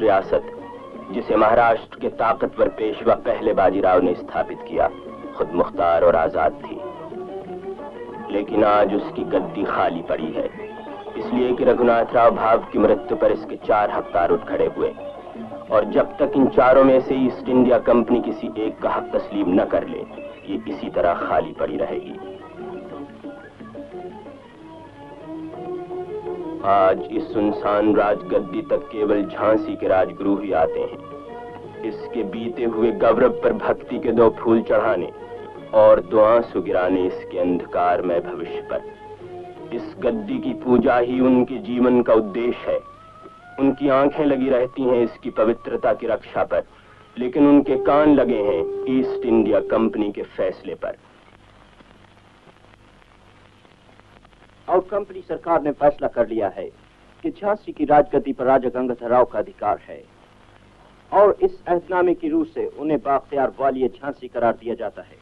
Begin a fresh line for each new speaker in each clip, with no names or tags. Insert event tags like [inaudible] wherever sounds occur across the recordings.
रियासत, जिसे महाराष्ट्र के ताकतवर पेशवा पहले बाजीराव ने स्थापित किया, खुद मुख्तार और आज़ाद थी। लेकिन आज उसकी गद्दी खाली पड़ी है। इसलिए कि रघुनाथ राव भाव की मृत्यु पर इसके चार हकदार उठ खड़े हुए। और जब तक इन चारों में से ईस्ट इंडिया कंपनी किसी एक का हक तस्लीम न कर ले, ये इसी तरह खाली पड़ी रहेगी। आज इस सुनसान राजगद्दी तक केवल झांसी के राजगुरु ही आते हैं। इसके बीते हुए गौरव पर भक्ति के दो फूल चढ़ाने और दो आँसू गिराने इसके अंधकार में भविष्य पर। इस गद्दी की पूजा ही उनके जीवन का उद्देश्य है। उनकी आँखें लगी रहती हैं इसकी पवित्रता की रक्षा पर, लेकिन उनके कान लगे हैं ईस्ट इंडिया कंपनी के फैसले पर।
और कंपनी सरकार ने फैसला कर लिया है कि झांसी की राजगद्दी पर राजा गंगाधर राव का अधिकार है। और इस अहदनामे की रूह से उन्हें बाख्तियार वाली झांसी करार दिया जाता है।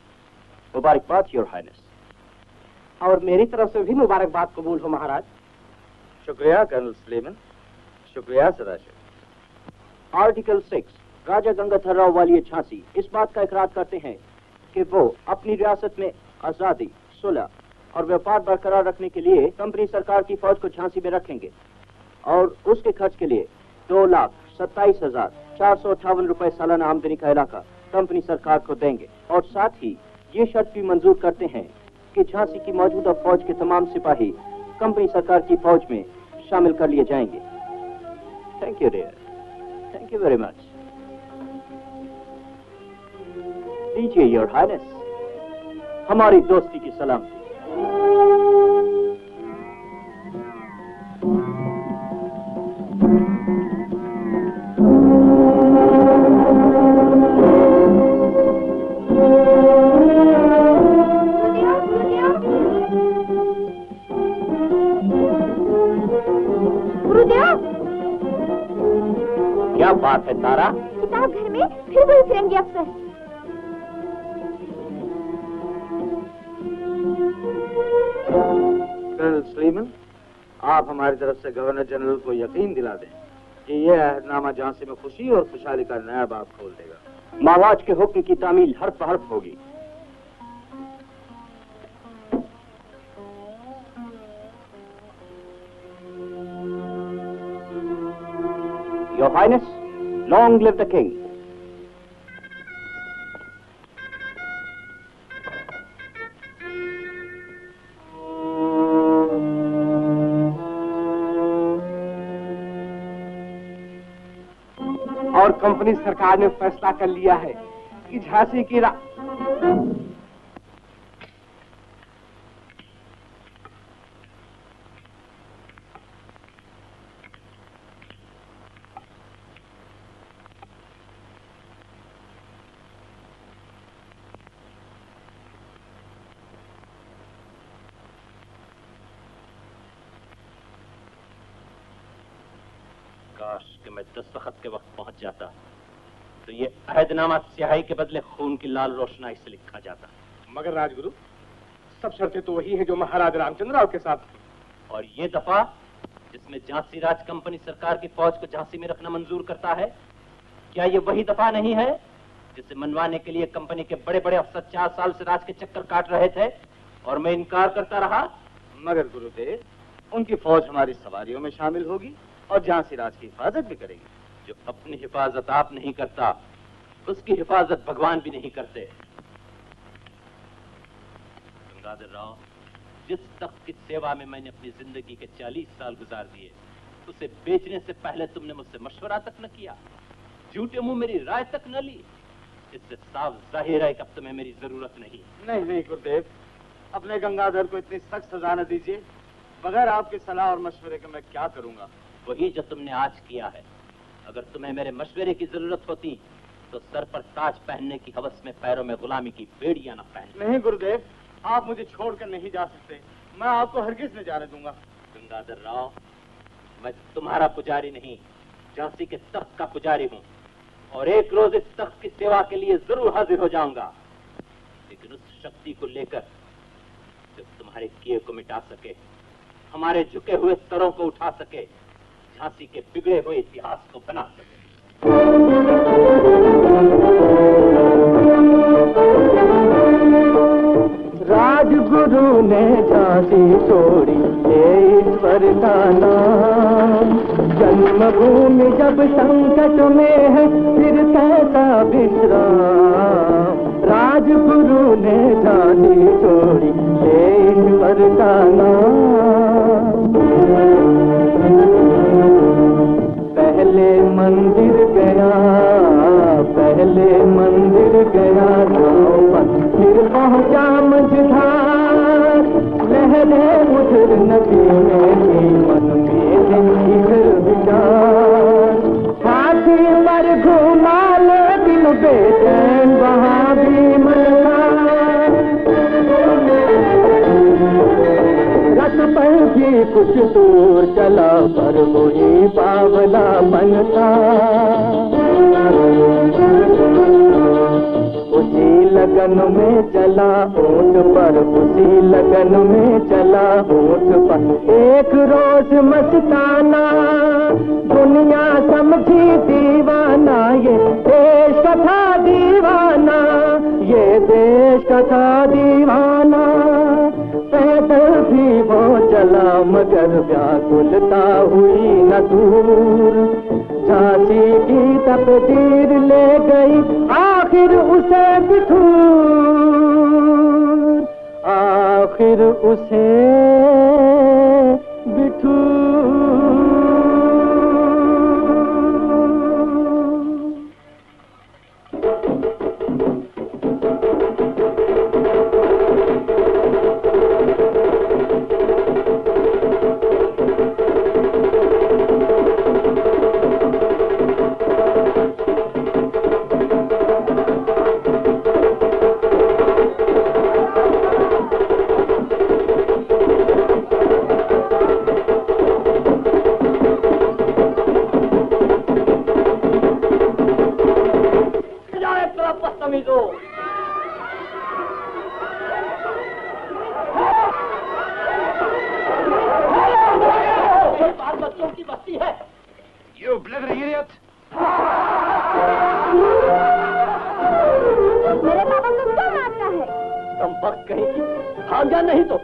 मुबारकबाद योर हाइनेस।
और मेरी तरफ़ से भी मुबारकबाद कबूल हो महाराज।
शुक्रिया कर्नल सलेमन। शुक्रिया सदाशिव। आर्टिकल सिक्स राजा गंगाधर राव वाली झांसी। इस बात का इकरार करते हैं कि वो अपनी रियासत में आज़ादी सुलह और व्यापार बरकरार रखने के लिए कंपनी सरकार की फौज को झांसी में रखेंगे। और उसके खर्च के लिए दो लाख सत्ताईस हज़ार चार सौ अठावन रूपए सालाना आमदनी का इलाका कंपनी सरकार को देंगे। और साथ ही ये शर्त भी मंजूर करते हैं कि झांसी की मौजूदा फौज के तमाम सिपाही कंपनी सरकार की फौज में शामिल कर लिए जाएँगे। Thank you dear thank you very much दीजिए योर हाइनेस हमारी दोस्ती की सलामती क्या बात है तारा?
किताब घर में फिर वही फिरेंगे अफसर।
कर्नल सलीमन आप हमारी तरफ़ से गवर्नर जनरल को यकीन दिला दें कि यह अहदनामा झांसी में खुशी और खुशहाली का नया बाब खोल देगा मावाज के हुक्म की तामील हर्फ हर्फ होगी Your Highness, long live the King.
Company सरकार ने फैसला कर लिया है। कि झांसी की रा...
काश कि मैं दस्तखत के वक्त पहुँच जाता। तो ये अहदनामा स्याही के बदले खून की लाल रोशनाई से लिखा जाता।
मगर राजगुरु सब शर्तें तो वही है जो महाराज रामचंद्र राव के साथ
और ये दफ़ा जिसमें झांसी राज कंपनी सरकार की फौज को झांसी में रखना मंजूर करता है क्या ये वही दफ़ा नहीं है जिसे मनवाने के लिए कंपनी के बड़े बड़े अफसर चार साल से राज के चक्कर काट रहे थे और मैं इनकार करता रहा?
मगर गुरुदेव उनकी फौज हमारी सवारियों में शामिल होगी और झांसी राज की हिफाजत भी करेगी।
जो अपनी हिफाजत आप नहीं करता उसकी हिफाजत भगवान भी नहीं करते। गंगाधर राव जिस तख्त की सेवा में मैंने अपनी ज़िंदगी के चालीस साल गुजार दिए उसे बेचने से पहले तुमने मुझसे मशवरा तक न किया झूठे मुँह मेरी राय तक न ली। इससे साफ़ ज़ाहिर है कि अब तुम्हें मेरी ज़रूरत नहीं।
नहीं नहीं गुरुदेव। अपने गंगाधर को इतनी सख्त सजा न दीजिए। बगैर आपकी सलाह और मशवरे के मैं क्या करूँगा?
वही जो तुमने आज किया है। अगर तुम्हें मेरे मशवरे की ज़रूरत होती तो सर पर ताज पहनने की हवस में पैरों में गुलामी की बेड़ियाँ न पहन।
नहीं गुरुदेव आप मुझे छोड़कर नहीं जा सकते। मैं आपको हरगिज न जाने दूँगा।
गंगाधर राव मैं तुम्हारा पुजारी नहीं झांसी के तख्त का पुजारी हूँ। और एक रोज इस तख्त की सेवा के लिए ज़रूर हाजिर हो जाऊँगा। लेकिन उस शक्ति को लेकर जब तुम्हारे किए को मिटा सके हमारे झुके हुए स्तरों को उठा सके
झांसी के बिगड़े हुए इतिहास को बना सके।
राजगुरु ने झांसी छोड़ी ईश्वर का नाम। जन्मभूमि जब संकट में है, फिर कैसा विश्राम? राजगुरु ने झांसी छोड़ी ईश्वर का नाम। मंदिर गया, पहले मंदिर गया गाँव फिर पहुँचा मझधार। लहरे उधर नदी में थी, मन में इधर विचार। हाथी पर घुमा ले दिल बेचैन, वहाँ भी मनकार भी कुछ दूर चला, पर वही बावला बनता उसी लगन में चला, ऊँट पर उसी लगन में चला, ऊँट पर एक रोज मस्ताना। दुनिया समझी दीवाना, ये देश कथा दीवाना, ये देश कथा दीवाना। पैदल भी वो चला, मगर व्याकुलता हुई न दूर। झांसी की तपदीर ले गई, आखिर उसे बिठूर। आखिर उसे
Bloody idiot!
मेरे पापा को क्या मारता है
तुम वक्त कहीं
हाँ या नहीं
तो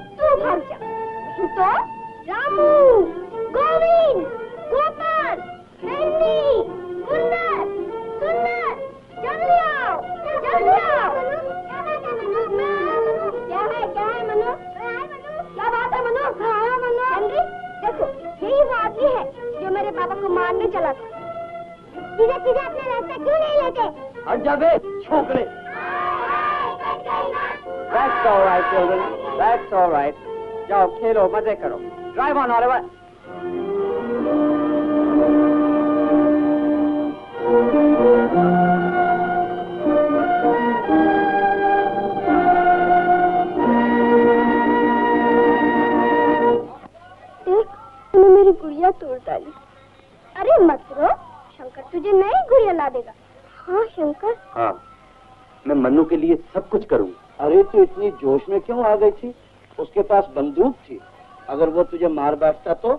आ गई थी उसके पास बंदूक थी। अगर वो तुझे मार बैठता तो?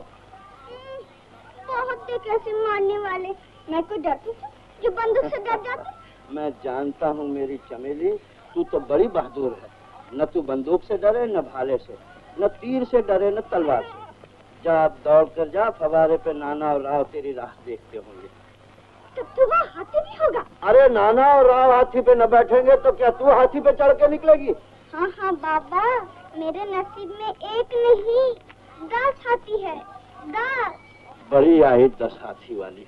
बहुत कैसे मारने वाले। मैं को डरती जो बंदूक से डर जाती। [laughs]
मैं जानता हूँ मेरी चमेली तू तो बड़ी बहादुर है। न तू बंदूक से डरे न भाले से। न तीर से डरे न तलवार से। जा दौड़ कर जा फवारे पे नाना और राव तेरी राह देखते होंगे।
तब तो वहाँ हाथी भी होगा।
अरे नाना और राव हाथी पे न बैठेंगे तो क्या तू हाथी पे चढ़ के निकलेगी?
हाँ हाँ बाबा मेरे नसीब में एक नहीं दस हाथी है दस।
बड़ी आई दस हाथी वाली।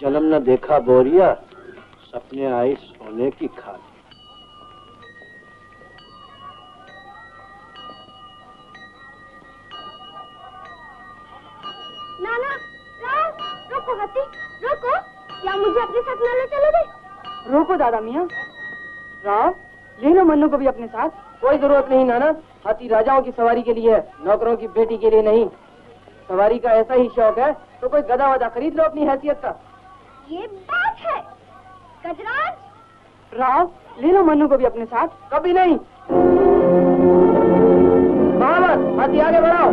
जन्म न देखा बोरिया सपने आई सोने की खाद
नाना रोको हाथी रोको। क्या मुझे अपने साथ चलोगे
रोको दादा मियाँ। राव ले लो मन्नू को भी अपने साथ कोई ज़रूरत नहीं नाना। हाथी राजाओं की सवारी के लिए है नौकरों की बेटी के लिए नहीं। सवारी का ऐसा ही शौक है तो कोई गदा वदा खरीद लो अपनी हैसियत का।
ये बात है। गजराज?
राव ले लो मन्नू को भी अपने साथ कभी नहीं। हाथी आगे बढ़ाओ।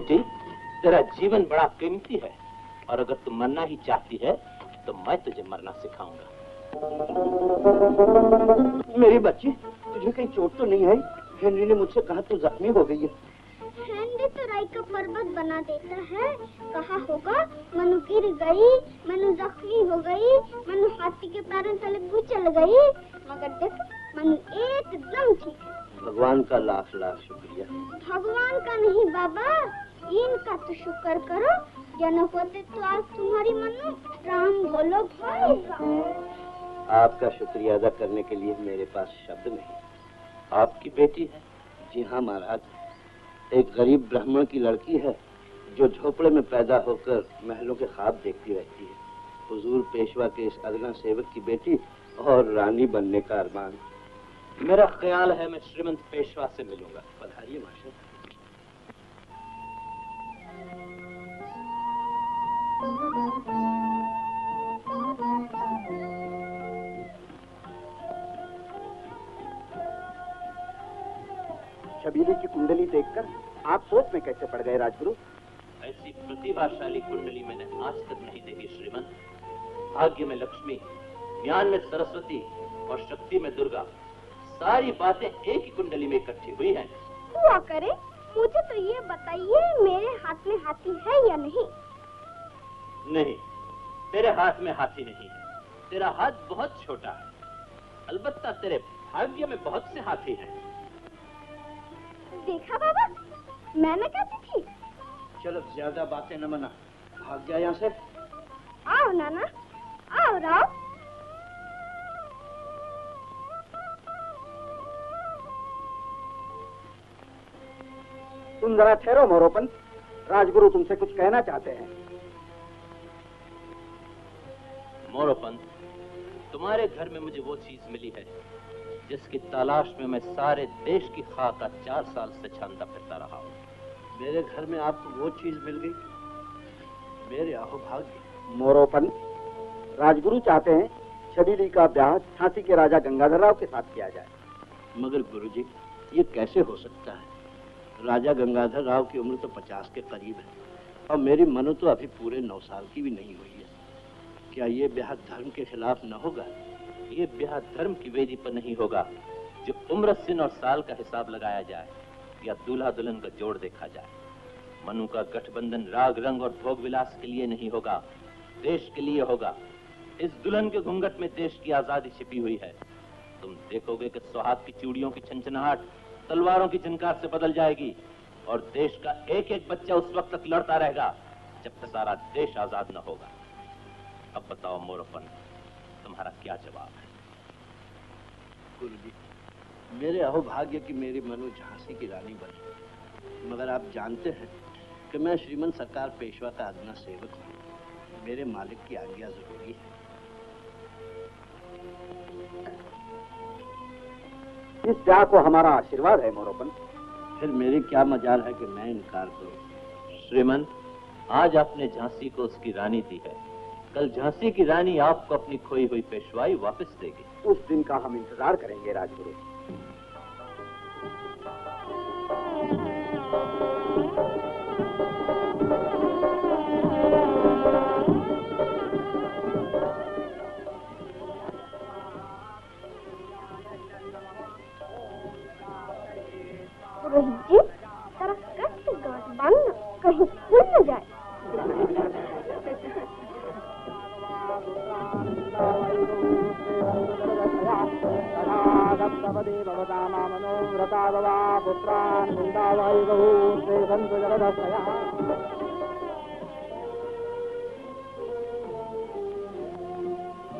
तेरा जीवन बड़ा कीमती है। और अगर तू मरना ही चाहती है तो मैं तुझे मरना सिखाऊँगा।
मेरी बच्ची, तुझे कहीं चोट तो नहीं आई? हेनरी ने मुझसे कहा तू जख्मी हो गई है।
हेनरी तो राई का पर्वत बना देता है। कहा होगा, मनु गिर गई, मनु जख्मी हो गई, मनु हाथी के पैरों तले कुचल गई। मगर देख, मनु एकदम ठीक है।
भगवान का लाख लाख शुक्रिया।
भगवान का नहीं बाबा इनका तो शुक्र करो या होते तो आज तुम्हारी मनु राम बोलो भाई।
आपका शुक्रिया अदा करने के लिए मेरे पास शब्द नहीं
आपकी बेटी है
जी हाँ महाराज। एक गरीब ब्राह्मण की लड़की है जो झोपड़े में पैदा होकर महलों के ख्वाब देखती रहती है। हुजूर पेशवा के इस अदना सेवक की बेटी और रानी बनने का अरमान।
मेरा ख्याल है मैं श्रीमंत पेशवा से मिलूँगा।
पधारिए माशा छबीली की कुंडली देखकर आप सोच में कैसे पड़ गए राजगुरु?
ऐसी प्रतिभाशाली कुंडली मैंने आज तक नहीं देखी श्रीमंत। भाग्य में लक्ष्मी ज्ञान में सरस्वती और शक्ति में दुर्गा। सारी बातें एक ही कुंडली में इकट्ठी हुई हैं।
हुआ करे मुझे तो ये बताइए मेरे हाथ में हाथी है या नहीं?
नहीं तेरे हाथ में हाथी नहीं है। तेरा हाथ बहुत छोटा है। अलबत्ता तेरे भाग्य में बहुत से हाथी हैं।
देखा बाबा मैं मैंने कहती थी।
चलो ज़्यादा बातें न मना। भाग जा यहाँ से।
आओ नाना आओ राव।
तुम जरा ठहरो मोरोपन। राजगुरु तुमसे कुछ कहना चाहते हैं।
मोरोपंत तुम्हारे घर में मुझे वो चीज़ मिली है जिसकी तलाश में मैं सारे देश की खाक का चार साल से छानता फिरता रहा हूँ।
मेरे घर में आपको वो चीज़ मिल गई? मेरे अहोभाग्य। मोरोपन राजगुरु चाहते हैं छबीली का ब्याह झांसी के राजा गंगाधर राव के साथ किया जाए। मगर गुरुजी ये कैसे हो सकता है? राजा गंगाधर राव की उम्र तो पचास के करीब है। और मेरी मनु तो अभी पूरे नौ साल की भी नहीं हुई है। क्या ये ब्याह धर्म के खिलाफ न होगा?
ये ब्याह धर्म की वेदी पर नहीं होगा, जो उम्र, सिन और साल का हिसाब लगाया जाए, या दूल्हा दुल्हन का जोड़ देखा जाए। मनु का गठबंधन राग, रंग और भोग विलास के लिए नहीं होगा, देश के लिए होगा। इस दुल्हन के घूंघट में देश की आज़ादी छिपी हुई है। तुम देखोगे कि सुहाग की चूड़ियों की छनछनाहट तलवारों की झनकार से बदल जाएगी और देश का एक एक बच्चा उस वक्त तक लड़ता रहेगा जब तक सारा देश आज़ाद न होगा। अब बताओ मोरपन, तुम्हारा क्या जवाब है?
गुरु जी मेरे अहोभाग्य की मेरी मनु झांसी की रानी बनी मगर आप जानते हैं कि मैं श्रीमंत सरकार पेशवा का अदना सेवक हूँ। मेरे मालिक की आज्ञा ज़रूरी है। इस जा को हमारा आशीर्वाद है मोरोपन। फिर मेरे क्या मजाल है कि मैं इनकार करूँ?
श्रीमंत आज आपने झांसी को उसकी रानी दी है। कल झांसी की रानी आपको अपनी खोई हुई पेशवाई वापस देगी।
उस दिन का हम इंतज़ार करेंगे राजगुरु।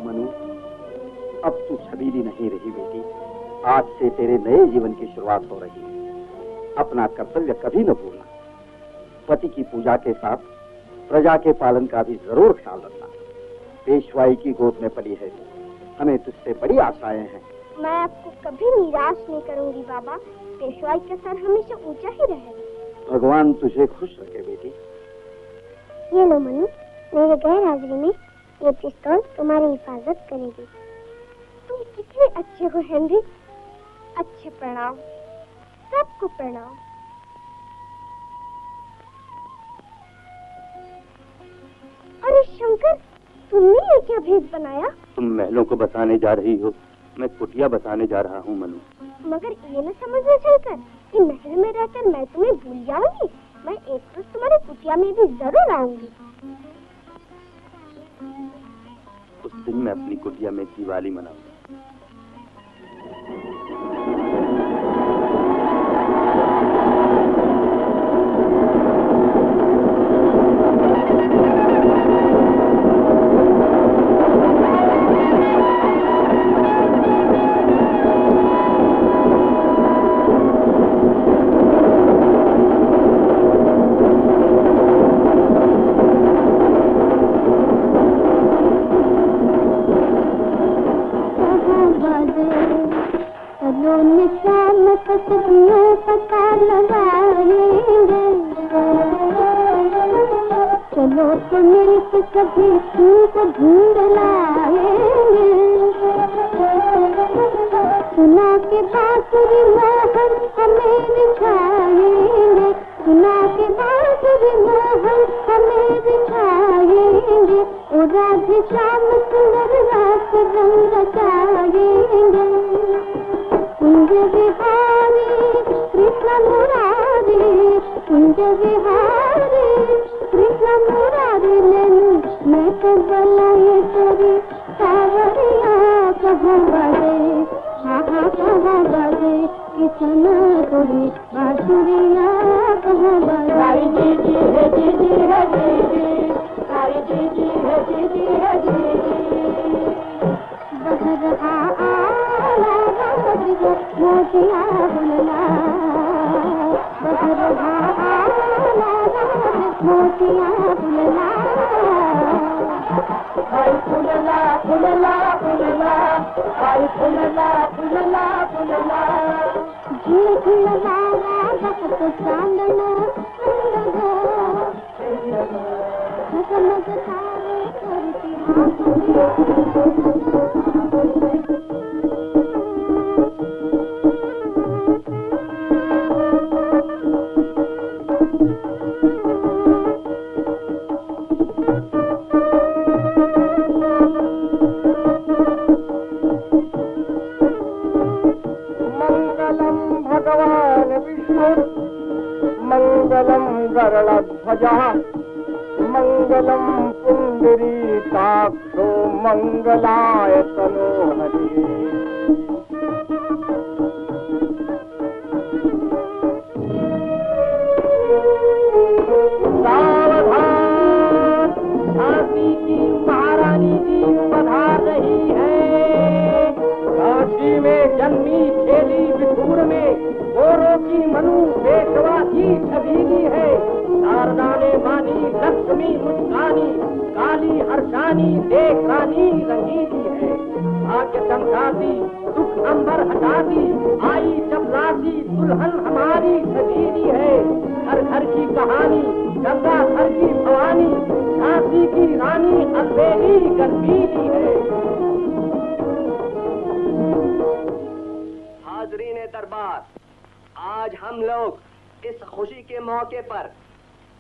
मनु, अब तू छबीली नहीं रही बेटी। आज से तेरे नए जीवन की शुरुआत हो रही है। अपना कर्तव्य कभी न भूलना। पति की पूजा के साथ प्रजा के पालन का भी ज़रूर ख्याल रखना। पेशवाई की गोद में पली है हमें तुझसे बड़ी आशाएँ हैं।
मैं आपको कभी निराश नहीं करूँगी बाबा। पेशवाई का सर हमेशा ऊँचा ही रहेगा।
भगवान तुझे खुश रखे बेटी।
ये लो मनु मेरे गैर हाजिरी में ये पिस्तौल तुम्हारी हिफाजत करेगी। तुम कितने अच्छे हो हेनरी। अच्छे प्रणाम। सबको प्रणाम। अरे शंकर तुमने ये क्या भेद बनाया?
तुम महलों को बताने जा रही हो। मैं कुटिया बताने जा रहा हूँ मनु।
मगर ये न समझना शंकर। कि महल में रहकर मैं तुम्हें भूल जाऊँगी? मैं एक रोज तुम्हारी कुटिया में भी ज़रूर आऊँगी।
उस दिन मैं अपनी कुटिया में दिवाली मनाऊँगा।
कभी तुमको ढूंढ लाएँगे। सुना के बांसुरी मोहन हमें दिखाएँगे सुना के बांसुरी मोहन हमें दिखाएँगे ओ श्याम, सुंदर रात रंग रचाएँगे। कुंज विहारी, कृष्ण मुरारी, कुंज विहारी कृष्ण मुरारी मैं तो बलाए तेरी सावरिया कहाँ बजे हाँ कहाँ बजे किशन कोई बांसुरिया कहाँ बजे जी जी है जी जी है जी जी सारी जी जी है जी जी है जी बहर आ आला मोतिया बुलला बहर आ राधिका मोतिया बुलला हाय फुलला फुलला फुलला हाय फुलला फुलला फुलला झिल झिलला राधक चांदना सुंदर झगमग तारे करती
मङ्गलाय है
हाजरीन दरबार, आज हम लोग इस खुशी के मौके पर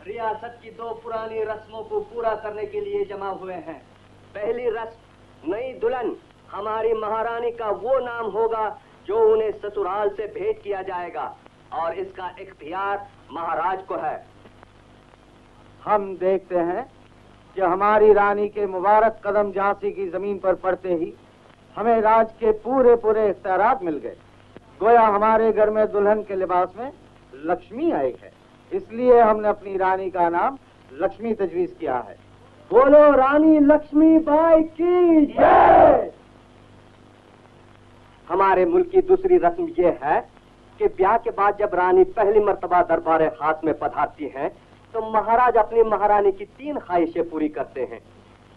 रियासत की दो पुरानी रस्मों को पूरा करने के लिए जमा हुए हैं। पहली रस्म, नई दुल्हन, हमारी महारानी का वो नाम होगा जो उन्हें ससुराल से भेंट किया जाएगा, और इसका इख्तियार महाराज को है।
हम देखते हैं कि हमारी रानी के मुबारक कदम झांसी की ज़मीन पर पड़ते ही हमें राज के पूरे पूरे इख्तियारात मिल गए। गोया हमारे घर में दुल्हन के लिबास में लक्ष्मी आई है। इसलिए हमने अपनी रानी का नाम लक्ष्मी तजवीज किया है। बोलो, रानी लक्ष्मी बाई की जय!
हमारे मुल्क की दूसरी रस्म यह है कि ब्याह के बाद जब रानी पहली मर्तबा दरबार खास में पधारती हैं तो महाराज अपनी महारानी की तीन ख्वाहिशें पूरी करते हैं।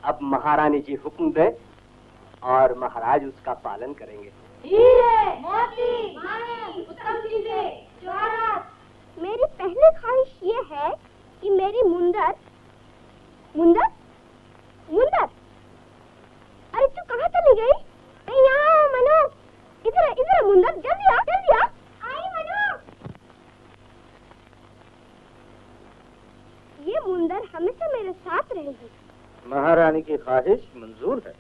अब महारानी जी हुक्म दे और महाराज उसका पालन करेंगे।
हीरे मोती उत्तम चीज़ें मेरी पहली ख्वाहिश ये है कि मेरी मुंदर मुंदर मुंदर। अरे तू कहाँ चली गई? यहाँ मनु। इधर इधर मुंदर जल्दी आ जल्दी आ आई मनु ये मुंदर हमेशा मेरे साथ रहेगी।
महारानी की ख्वाहिश मंजूर है।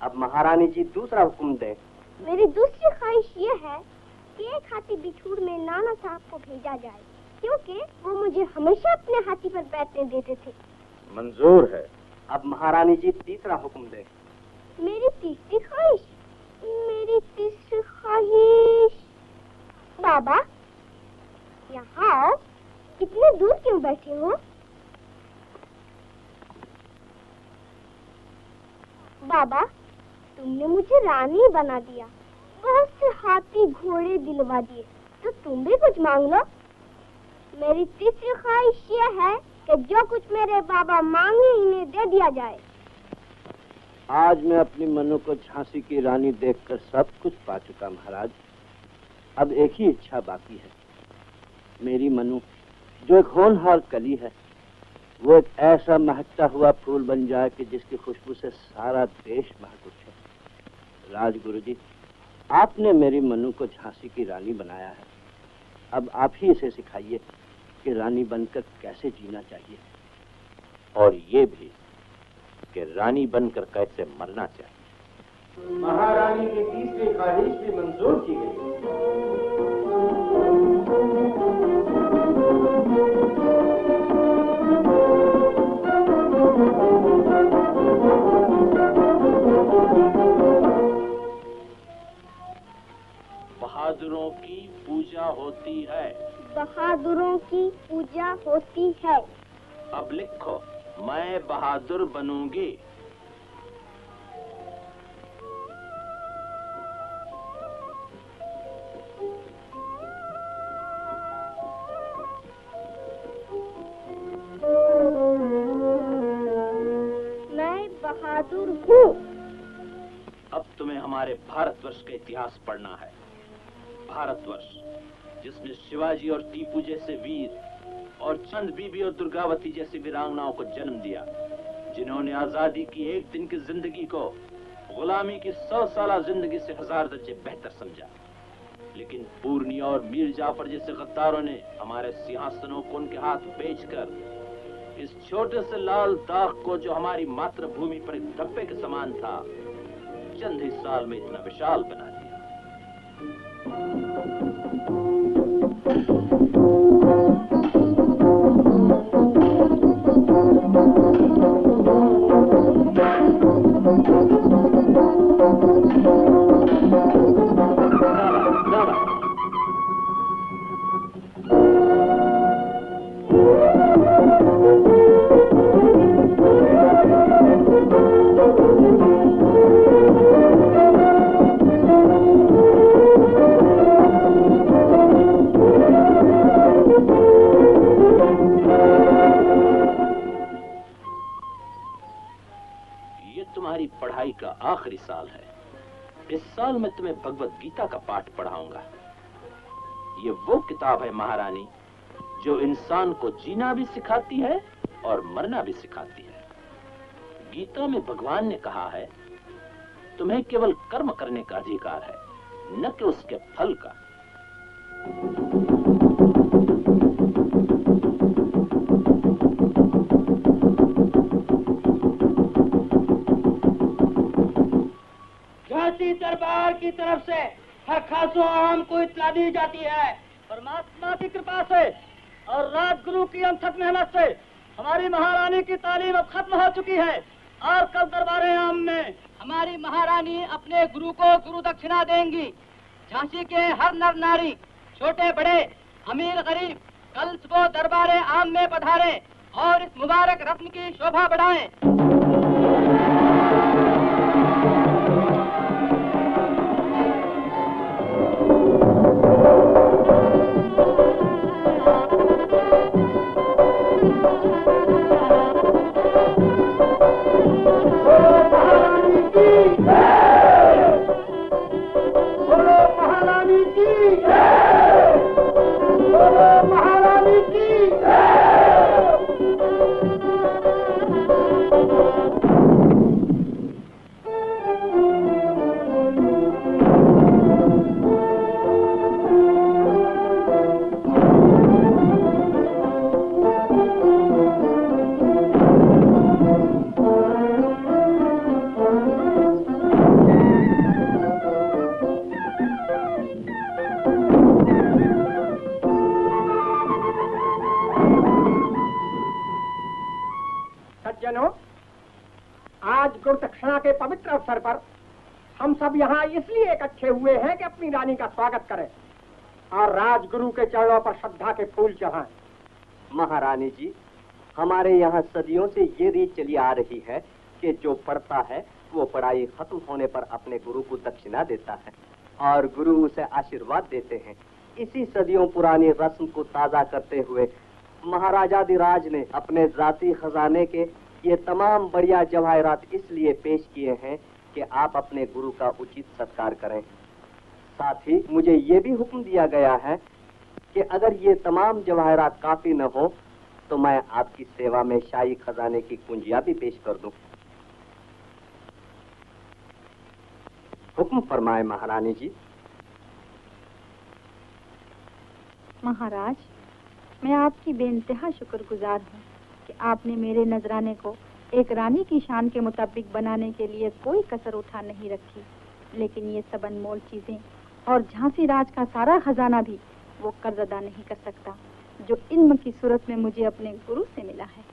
अब महारानी जी दूसरा हुक्म दें।
मेरी दूसरी ख्वाहिश ये है कि एक हाथी बिछूड़ में नाना साहब को भेजा जाए क्योंकि वो मुझे हमेशा अपने हाथी पर बैठने देते थे।
मंजूर है।
अब महारानी जी तीसरा हुक्म दें।
मेरी तीसरी ख्वाहिश? मेरी तीसरी ख्वाहिश? बाबा यहाँ इतने दूर क्यों बैठे हो? बाबा, तुमने मुझे रानी बना दिया। बहुत से हाथी घोड़े दिलवा दिए। तो तुम भी कुछ मांग लो मेरी तीसरी ख्वाहिश ये है कि जो कुछ मेरे बाबा मांगे, इन्हें दे दिया जाए।
आज मैं अपनी मनु को झांसी की रानी देखकर सब कुछ पा चुका महाराज। अब एक ही इच्छा बाकी है। मेरी मनु जो एक होनहार कली है, वो एक ऐसा महकता हुआ फूल बन जाए कि जिसकी खुशबू से सारा देश महक उठे राजगुरु जी, आपने मेरी मनु को झांसी की रानी बनाया है। अब आप ही इसे सिखाइए कि रानी बनकर कैसे जीना चाहिए।
और ये भी कि रानी बनकर कैसे मरना चाहिए।
महारानी की तीसरी ख्वाहिश भी मंजूर की गई।
बहादुरों की पूजा होती है।
बहादुरों की पूजा होती है।
अब लिखो मैं बहादुर बनूँगी। अब तुम्हें हमारे भारतवर्ष का इतिहास पढ़ना है। भारतवर्ष जिसने शिवाजी और टीपू जैसे वीर और चंद बीबी और दुर्गावती जैसी वीरांगनाओं को जन्म दिया, जिन्होंने आज़ादी की एक दिन की ज़िंदगी को गुलामी की सौ साल ज़िंदगी से हज़ार दर्जे बेहतर समझा। लेकिन पूर्णिया और मीर जाफ़र जैसे गद्दारों ने हमारे सिंहासनों को उनके हाथ बेचकर इस छोटे से लाल दाग को जो हमारी मातृभूमि पर एक धब्बे के समान था, चंद ही साल में इतना विशाल बना दिया। पढ़ाई का आखिरी साल है। इस साल मैं तुम्हें भगवत गीता का पाठ पढ़ाऊँगा। ये वो किताब है महारानी, जो इंसान को जीना भी सिखाती है और मरना भी सिखाती है। गीता में भगवान ने कहा है, तुम्हें केवल कर्म करने का अधिकार है, न कि उसके फल का।
दरबार की तरफ़ से हर खासो आम को इतला दी जाती है। परमात्मा की कृपा से और राजगुरु की अनथक मेहनत से हमारी महारानी की तालीम अब खत्म हो चुकी है। और कल दरबार आम में हमारी महारानी अपने गुरु को गुरु दक्षिणा देंगी। झांसी के हर नर नारी, छोटे बड़े, अमीर गरीब, कल सुबह दरबार आम में पधारे और इस मुबारक रत्न की शोभा बढ़ाएँ।
स्वागत करें। और राजगुरु के चरणों पर श्रद्धा के फूल चढ़ाएँ।
महारानी जी, हमारे यहाँ सदियों से ये रीत चली आ रही है कि जो पढ़ता है, वो पढ़ाई खत्म होने पर अपने गुरु को दक्षिणा देता है और गुरु उसे आशीर्वाद देते हैं। इसी सदियों पुरानी रस्म को ताज़ा करते हुए महाराजाधिराज ने अपने जाति खजाने के ये तमाम बढ़िया जवाहरात इसलिए पेश किए हैं कि आप अपने गुरु का उचित सत्कार करें। साथ ही मुझे ये भी हुक्म दिया गया है कि अगर ये तमाम जवाहरात काफ़ी न हो तो मैं आपकी सेवा में शाही खजाने की कुंजिया भी पेश कर दूँ। हुक्म फरमाए महारानी जी।
महाराज, मैं आपकी बेइंतहा शुक्रगुजार हूँ कि आपने मेरे नजराने को एक रानी की शान के मुताबिक बनाने के लिए कोई कसर उठा नहीं रखी, लेकिन ये सब अनमोल चीज़ें और झांसी राज का सारा खजाना भी वो कर्ज अदा नहीं कर सकता जो इल्म की सूरत में मुझे अपने गुरु से मिला है।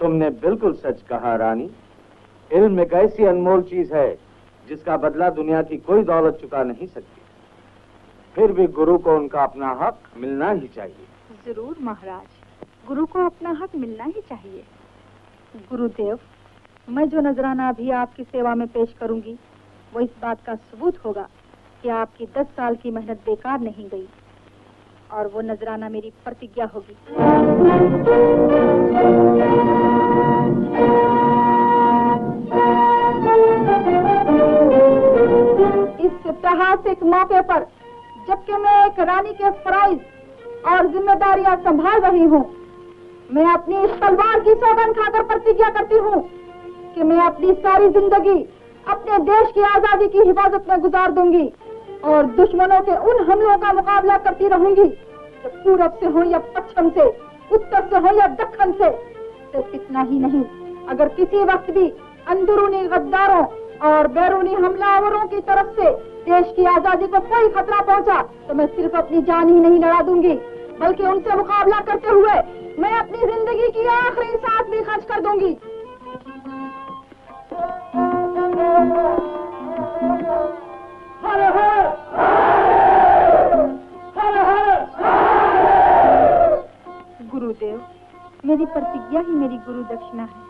तुमने बिल्कुल सच कहा रानी। इल्म एक ऐसी अनमोल चीज़ है जिसका बदला दुनिया की कोई दौलत चुका नहीं सकती। फिर भी गुरु को उनका अपना हक मिलना ही चाहिए।
ज़रूर महाराज। गुरु को अपना हक मिलना ही चाहिए। गुरुदेव मैं जो नजराना अभी आपकी सेवा में पेश करूँगी वो इस बात का सबूत होगा कि आपकी दस साल की मेहनत बेकार नहीं गई और वो नजराना मेरी प्रतिज्ञा होगी। इस ऐतिहासिक मौके पर, जबकि मैं एक रानी के फराइज और जिम्मेदारियाँ संभाल रही हूँ, मैं अपनी इस तलवार की सौगन खाकर प्रतिज्ञा करती हूँ कि मैं अपनी सारी ज़िंदगी अपने देश की आज़ादी की हिफाजत में गुजार दूँगी। और दुश्मनों के उन हमलों का मुकाबला करती रहूँगी जो पूरब से हो या पश्चिम से, उत्तर से हो या दक्षिण से। सिर्फ़ इतना ही नहीं, अगर किसी वक्त भी अंदरूनी गद्दारों और बैरूनी हमलावरों की तरफ़ से देश की आज़ादी को कोई खतरा पहुँचा तो मैं सिर्फ़ अपनी जान ही नहीं लड़ा दूँगी, बल्कि उनसे मुकाबला करते हुए मैं अपनी ज़िंदगी की आखिरी सांस भी खर्च कर दूँगी।
हर हर
गुरुदेव, मेरी प्रतिज्ञा ही मेरी गुरु दक्षिणा है।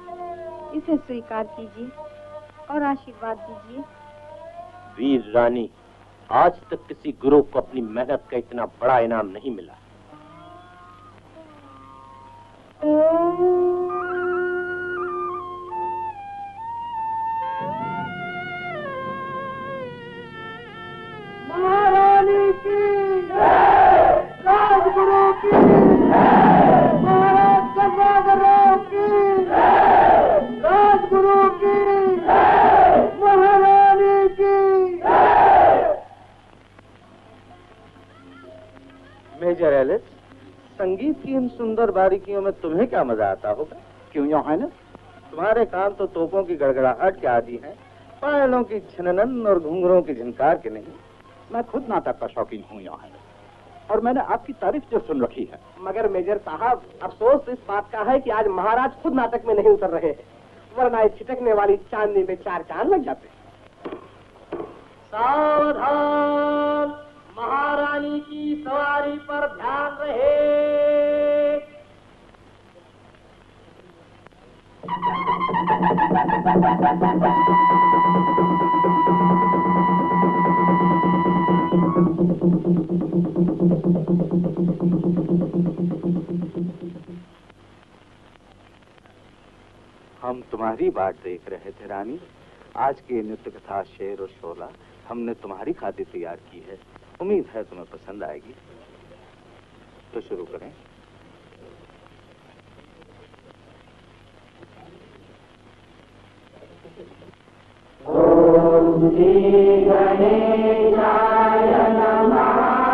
इसे स्वीकार कीजिए और आशीर्वाद दीजिए।
वीर रानी, आज तक किसी गुरु को अपनी मेहनत का इतना बड़ा इनाम नहीं मिला।
मेजर एलिस, संगीत की इन सुंदर बारीकियों में तुम्हें क्या मज़ा आता होगा? क्यों, यो है ना? तुम्हारे कान तो तोपों की गड़गड़ाहट के आदि हैं, पायलों की छननन और घुंघरों की झनकार के नहीं।
मैं खुद नाटक का शौकीन हूँ यहाँ और मैंने आपकी तारीफ़ जो सुन रखी है।
मगर मेजर साहब अफसोस इस बात का है कि आज महाराज खुद नाटक में नहीं उतर रहे हैं वरना इस छिटकने वाली चांदनी में चार चाँद लग जाते सावधान महारानी की सवारी पर ध्यान रहे।
हम तुम्हारी बात देख रहे थे रानी। आज की नृत्य कथा शेर और शोला हमने तुम्हारी खातिर तैयार की है। उम्मीद है तुम्हें पसंद आएगी। तो शुरू करें।
ॐ श्री गणेशाय
नमः।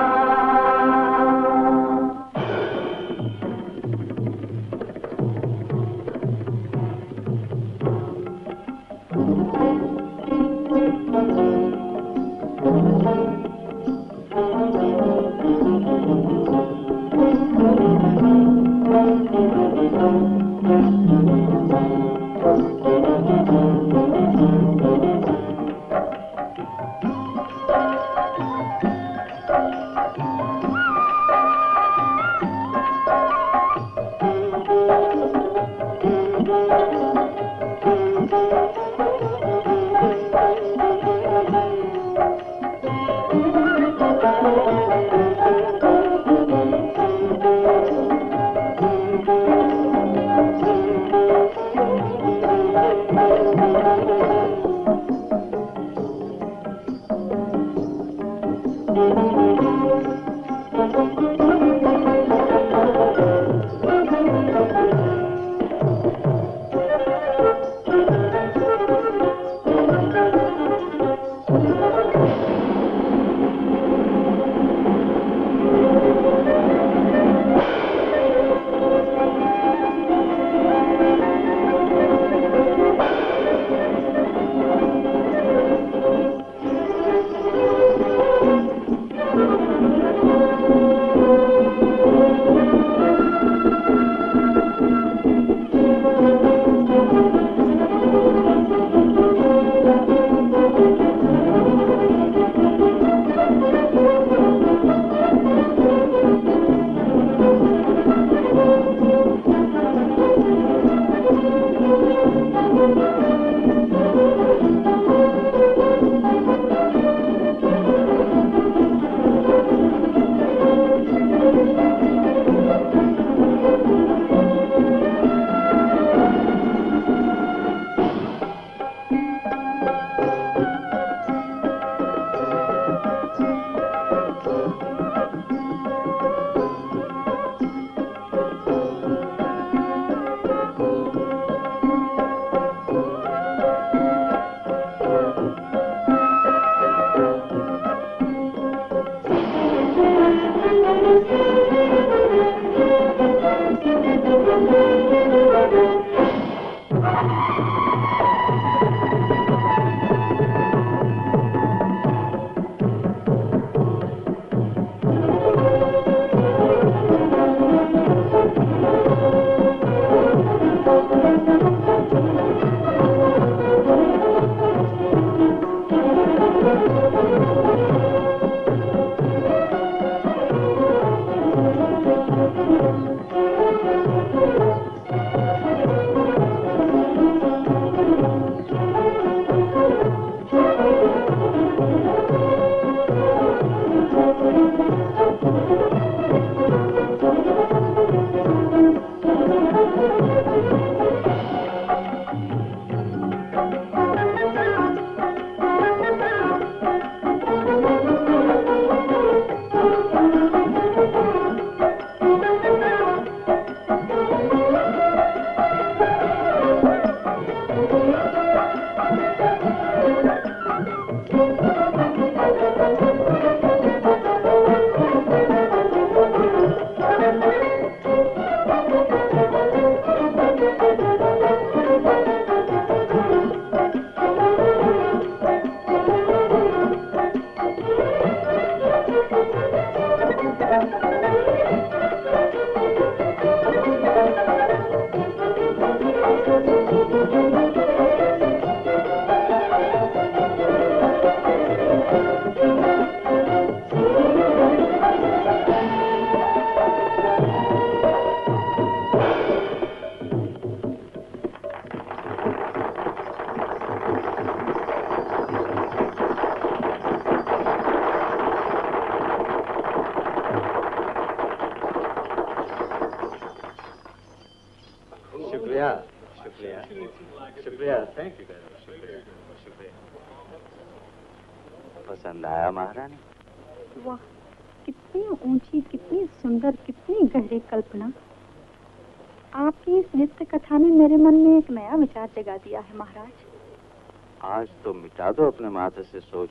तो दो अपने माथे से सोच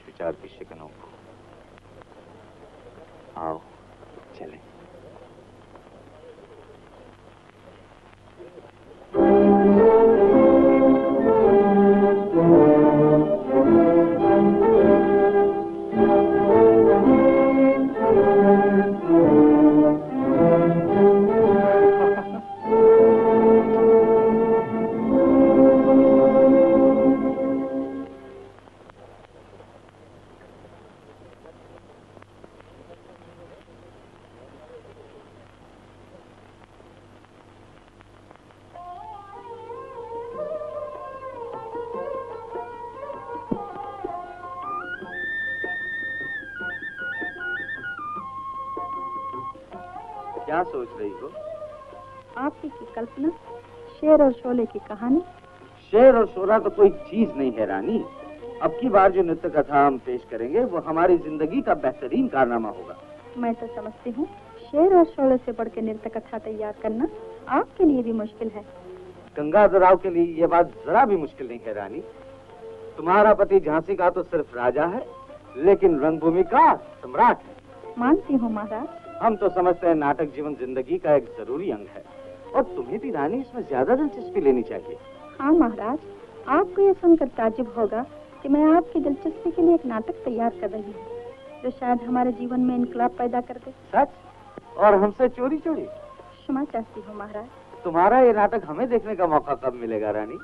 शोले की कहानी।
शेर और शोला तो कोई चीज़ नहीं है रानी। अब की बार जो नृत्य कथा हम पेश करेंगे वो हमारी ज़िंदगी का बेहतरीन कारनामा होगा।
मैं तो समझती हूँ शेर और शोले से बढ़ के नृत्य कथा तैयार करना आपके लिए भी मुश्किल है।
गंगाधर राव के लिए ये बात जरा भी मुश्किल नहीं है रानी। तुम्हारा पति झांसी का तो सिर्फ़ राजा है लेकिन रंगभूमि का सम्राट है।
मानती हूँ महाराज।
हम तो समझते हैं नाटक जीवन ज़िंदगी का एक ज़रूरी अंग है। और तुम्हें भी रानी इसमें ज़्यादा दिलचस्पी लेनी चाहिए।
हाँ महाराज आपको ये सुनकर ताजुब होगा कि मैं आपकी दिलचस्पी के लिए एक नाटक तैयार कर रही हूँ जो शायद हमारे जीवन में इनकलाब पैदा कर दे।
सच? और हमसे चोरी चोरी
क्षमा चाहती हूँ महाराज।
तुम्हारा ये नाटक हमें देखने का मौका कब मिलेगा रानी?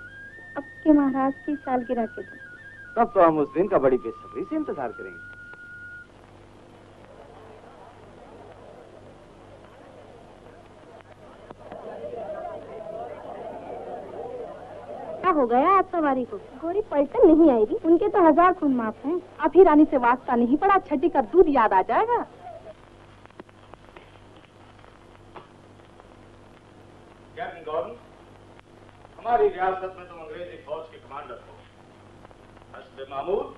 अब के महाराज की सालगिरह के दिन।
तब तो हम उस दिन का बड़ी बेसब्री से इंतज़ार करेंगे।
हो गया आज सवारी को। गोरी पलटन नहीं आएगी उनके तो हज़ार खून माफ़ हैं। अभी रानी से वास्ता नहीं पड़ा। छठी का दूध याद आ जाएगा।
कैप्टन गॉर्डन हमारी रियासत में तुम अंग्रेज़ी फौज के कमांडर हो हसब मामूल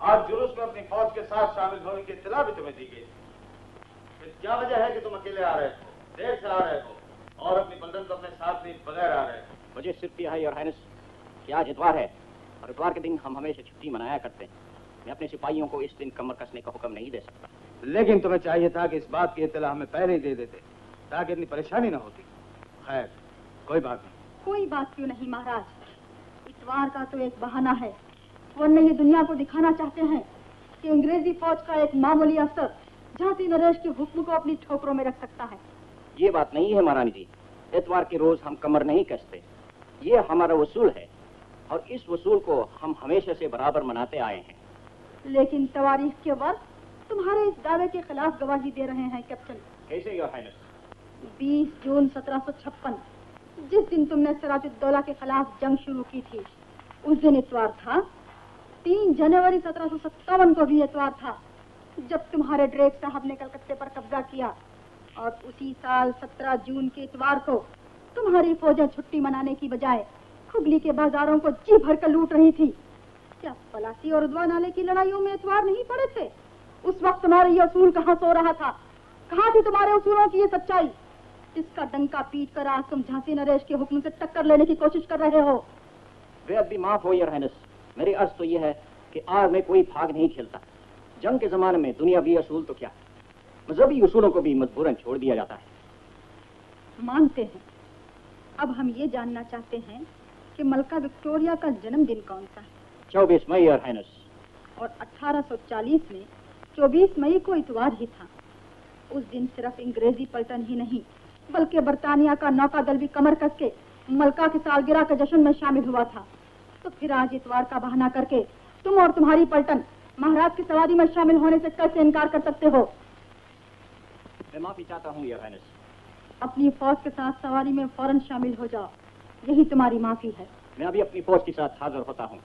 आज जुलूस में अपनी फौज के साथ शामिल होने की इतला भी तुम्हें दी गई फिर क्या वजह है कि तुम अकेले आ रहे हो? देर से आ रहे हो और अपनी बंधन को अपने साथ लिए बगैर आ रहे हो।
मुझे सिर्फ़ यह है और हाइनस कि आज इतवार है? और इतवार के दिन हम हमेशा छुट्टी मनाया करते हैं। मैं अपने सिपाहियों को इस दिन कमर कसने का हुक्म नहीं दे सकता।
लेकिन तुम्हें चाहिए था कि इस बात की इतला हमें पहले ही दे देते ताकि इतनी परेशानी न होती। खैर कोई बात नहीं।
कोई बात क्यों नहीं महाराज? इतवार का तो एक बहाना है। वरना ये दुनिया को दिखाना चाहते हैं कि अंग्रेज़ी फौज का एक मामूली अफसर झांसी नरेश के हुक्म को अपनी ठोकरों में रख सकता है।
ये बात नहीं है महारानी जी। इतवार के रोज हम कमर नहीं कसते। ये हमारा वसूल है। और इस वसूल को हम हमेशा से बराबर मनाते आए हैं।
लेकिन तवारीख के वक्त तुम्हारे इस दावे के खिलाफ गवाही दे रहे हैं कैप्टन।
कैसे योर हाइनस?
20 जून 1756 जिस दिन तुमने सिराजुद्दौला के खिलाफ जंग शुरू की थी उस दिन इतवार था। तीन जनवरी 1757 को भी इतवार था जब तुम्हारे ड्रेक साहब ने कलकत्ते पर कब्जा किया। और उसी साल 17 जून के इतवार को तुम्हारी फौजें छुट्टी मनाने की बजाय खुगली के बाजारों को जी भर कर लूट रही थी। क्या पलासी और उद्वा नाले की लड़ाइयों में इतवार नहीं पड़े थे? उस वक्त तुम्हारे ये असूल कहाँ सो रहा था? कहाँ थी तुम्हारे उसूलों की ये सच्चाई? जिसका डंका पीट कर आज तुम झांसी नरेश के हुक्म से टक्कर लेने की कोशिश कर रहे हो।
बेहद भी माफ़ हो योर हाइनस मेरी अर्ज़ तो यह है कि आज में कोई भाग नहीं खेलता। जंग के जमाने में दुनियावी असूल तो क्या? मजहबी उसूलों को भी मजबूरन छोड़ दिया जाता है।
मानते हैं। अब हम ये जानना चाहते हैं कि मलका विक्टोरिया का जन्मदिन कौन सा
चौबीस मई और हाइनस।
और 1840 में 24 मई को इतवार ही था। उस दिन सिर्फ़ अंग्रेज़ी पलटन ही नहीं बल्कि बरतानिया का नौका दल भी कमर कस के मलका की सालगिरह के जश्न में शामिल हुआ था। तो फिर आज इतवार का बहाना करके तुम और तुम्हारी पलटन महाराज की सवारी में शामिल होने से कैसे इनकार कर सकते हो?
मैं माफ़ी चाहता हूँ
अपनी फौज के साथ सवारी में फ़ौरन शामिल हो जाओ। यही तुम्हारी माफ़ी है।
मैं अभी अपनी फौज के साथ हाजिर होता हूँ।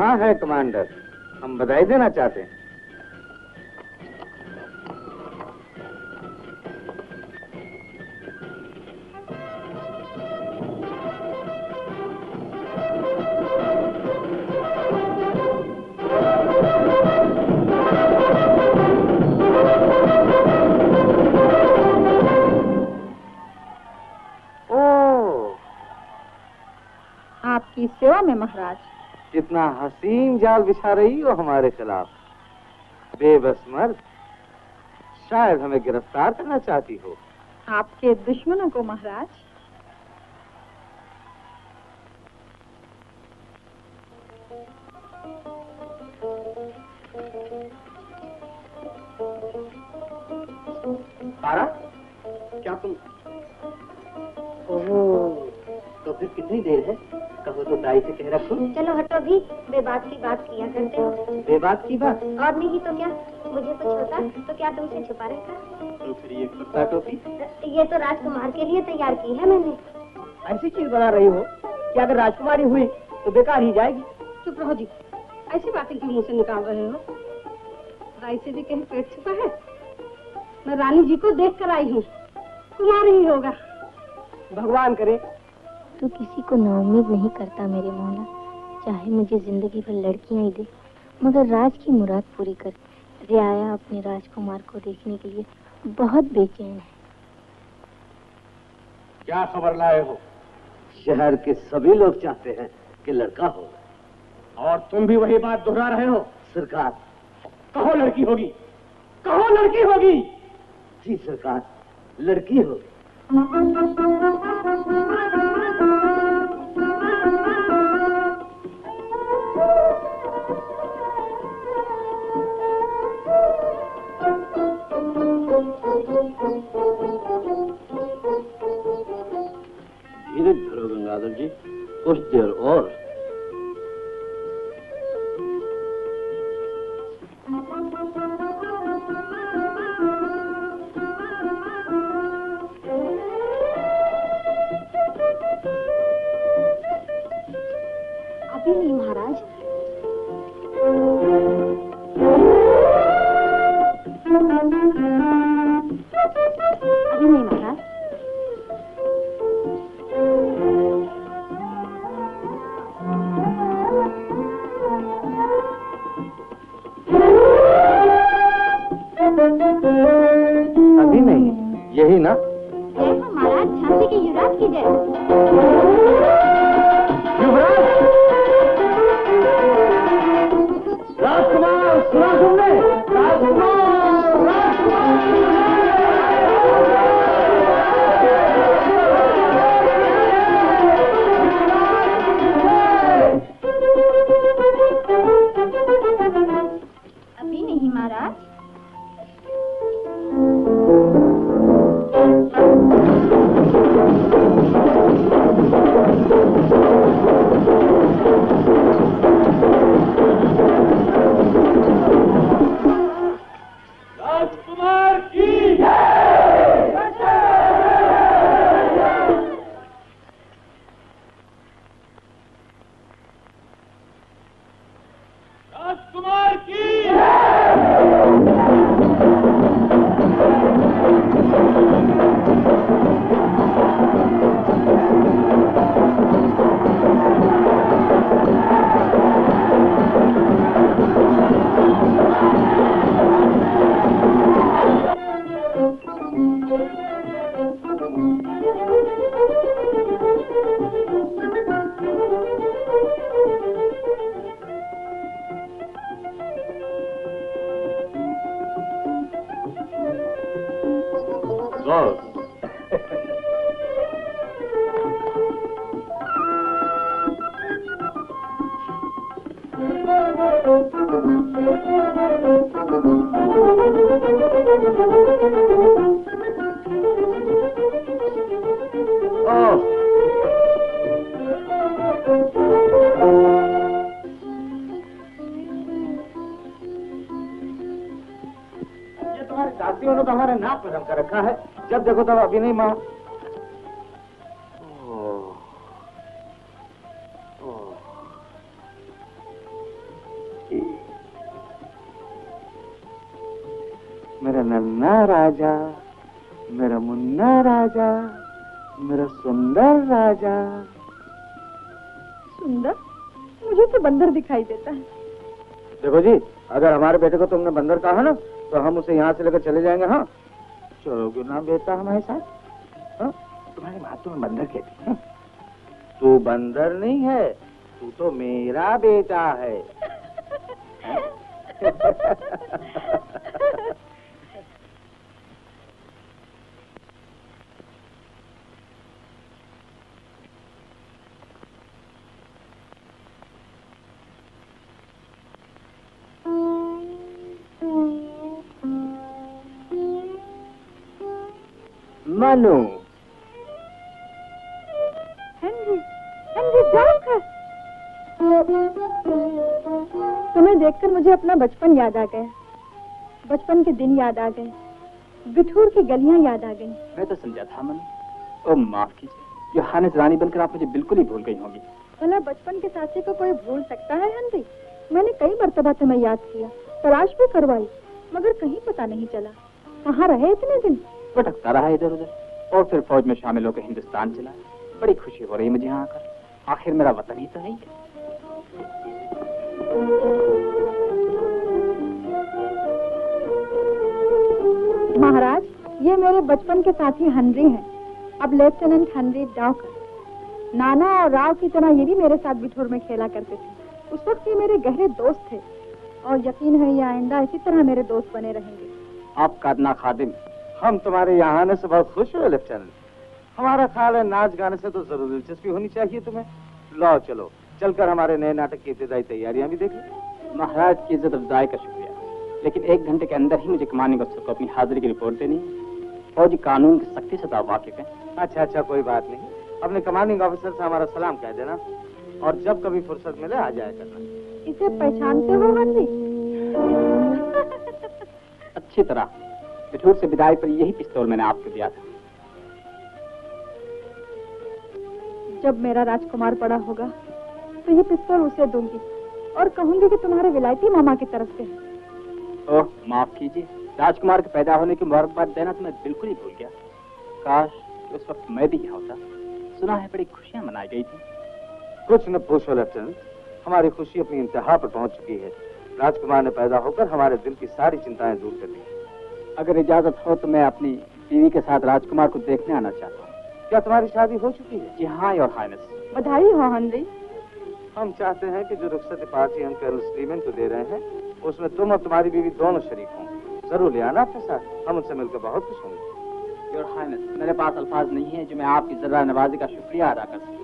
कहाँ है कमांडर हम बधाई देना चाहते हैं।
सेवा में महाराज।
कितना हसीन जाल बिछा रही हो हमारे खिलाफ। बेबस मर्द शायद हमें गिरफ़्तार करना चाहती हो।
आपके दुश्मनों को, महाराज।
चलो हटो भी बेबात की बात किया करते हो।
बेबात की बात?
और नहीं तो क्या? मुझे कुछ होता तो क्या तुमसे छुपा रखा?
तो फिर ये कुर्ता टोपी?
ये तो राजकुमार के लिए तैयार की है मैंने।
ऐसी चीज़ बना रही हो कि अगर राजकुमारी हुई तो बेकार ही जाएगी।
चुप रहो जी। ऐसी बातें क्यों मुझसे निकाल रहे हो? राई से भी कहीं पेट छुपा है? मैं रानी जी को देख कर आई हूँ। कुमार ही होगा।
भगवान करे।
तू किसी को नाउमीद नहीं करता मेरे मौला चाहे मुझे ज़िंदगी भर लड़कियाँ ही दे, मगर राज की मुराद पूरी कर। रियाया अपने राजकुमार को देखने के लिए बहुत बेचैन है।
क्या खबर लाए हो?
शहर के सभी लोग चाहते हैं कि लड़का हो।
और तुम भी वही बात दोहरा रहे हो?
सरकार,
कहो लड़की होगी, कहो लड़की होगी।
जी सरकार, लड़की हो
गंगाधर जी कुछ देर और।
मेरा नन्ना राजा मेरा मुन्ना राजा मेरा सुंदर राजा।
सुंदर? मुझे तो बंदर दिखाई देता है।
देखो जी अगर हमारे बेटे को तुमने बंदर कहा ना तो हम उसे यहाँ से लेकर चले जाएँगे हाँ? चलोगे ना बेटा हमारे साथ? हाँ? तुम्हारी माँ तुम्हें बंदर कहती है? तू बंदर नहीं है तू तो मेरा बेटा है। [laughs] [laughs]
बचपन याद आ गया बचपन के दिन याद आ गए। बिठूर की गलियाँ याद आ गई।
मैं तो समझा था मनु। ओ माफ़ कीजिए। योहानिस रानी बनकर आप मुझे बिल्कुल ही भूल गई होंगी।
भला बचपन के साथी को कोई भूल सकता है हेनरी मैंने कई मरतबा तुम्हें याद किया। तलाश भी करवाई मगर कहीं पता नहीं चला। कहाँ रहे इतने दिन?
भटकता रहा इधर उधर और फिर फौज में शामिल होकर हिंदुस्तान चला। बड़ी खुशी हो रही मुझे यहाँ आकर। आखिर मेरा वतन ही तो है ही।
महाराज, ये मेरे बचपन के साथी हनरी हैं। अब लेफ्टिनेंट हनरी डाउकर नाना और राव की तरह ये भी मेरे साथ बिठोर में खेला करते थे। उस वक्त ये मेरे गहरे दोस्त थे। और यकीन है ये आइंदा इसी तरह मेरे दोस्त बने रहेंगे।
आपका अदना खादिम, हम तुम्हारे यहाँ आने से बहुत खुश हुए लेफ्टिनेंट। हमारा ख्याल है नाच गाने से तो ज़रूर दिलचस्पी होनी चाहिए तुम्हें। लो चलो, चलकर हमारे नए नाटक की इब्तदाई तैयारियाँ भी देख
महाराज की इज़्ज़त अफजाई का शुक्रिया। लेकिन एक घंटे के अंदर ही मुझे कमांडिंग अफसर को अपनी हाजिरी की रिपोर्ट देनी है। फौजी कानून की सख्ती से तो आप वाकिफ हैं।
अच्छा अच्छा कोई बात नहीं। अपने कमांडिंग ऑफिसर से हमारा सलाम कह देना और जब कभी फुर्सत मिले आ जाया करना।
इसे पहचानते हो [laughs]
अच्छी तरह। बिठूर से विदाई पर यही पिस्तौल मैंने आपको दिया था।
जब मेरा राजकुमार बड़ा होगा तो ये पिस्तौल उसे दूँगी और कहूँगी कि तुम्हारे विलायती मामा की तरफ़ से। है
ओह माफ़ कीजिए। राजकुमार के पैदा होने की मुबारकबाद देना तो मैं बिल्कुल ही भूल गया। काश उस वक्त मैं भी यहाँ होता। सुना है बड़ी खुशियाँ मनाई गई थी।
कुछ न पूछो लेफ्टिनेंट। हमारी खुशी अपनी इंतहा पर पहुँच चुकी है। राजकुमार ने पैदा होकर हमारे दिल की सारी चिंताएँ दूर कर दी।
अगर इजाज़त हो तो मैं अपनी बीवी के साथ राजकुमार को देखने आना चाहता हूँ।
क्या तुम्हारी शादी हो चुकी है?
जी हाँ योर हाइनेस।
बधाई हो हनरी
हम चाहते हैं कि जो रुखसत पार्टी हम कर्नल स्टीवन को दे रहे हैं उसमें तुम और तुम्हारी बीवी दोनों शरीक हों। ज़रूर ले आना अपने साथ। हम उनसे मिलकर बहुत खुश होंगे।
योर हाइनेस मेरे पास अल्फाज नहीं है जो मैं आपकी जरा नवाजी का शुक्रिया अदा कर सकूँ।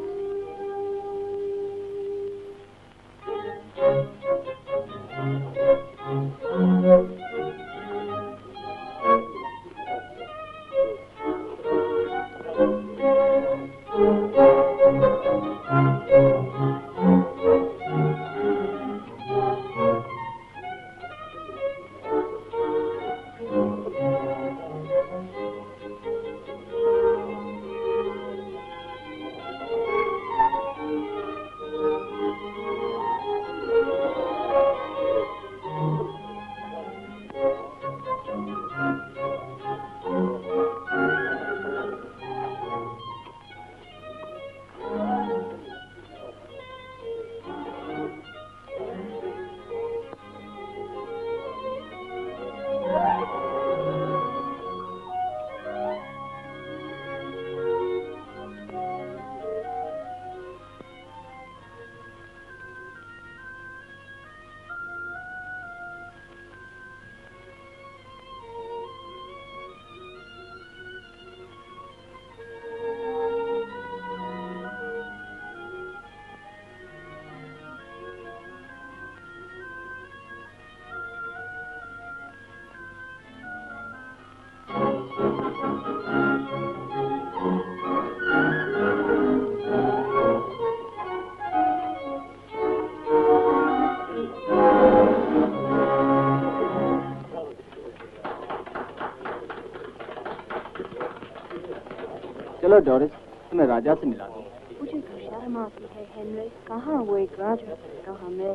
चलो डोरिस तुम्हें राजा से मिला दूँ।
मुझे तो शर्म आती है हेनरी। कहाँ वो एक राजा कहाँ मैं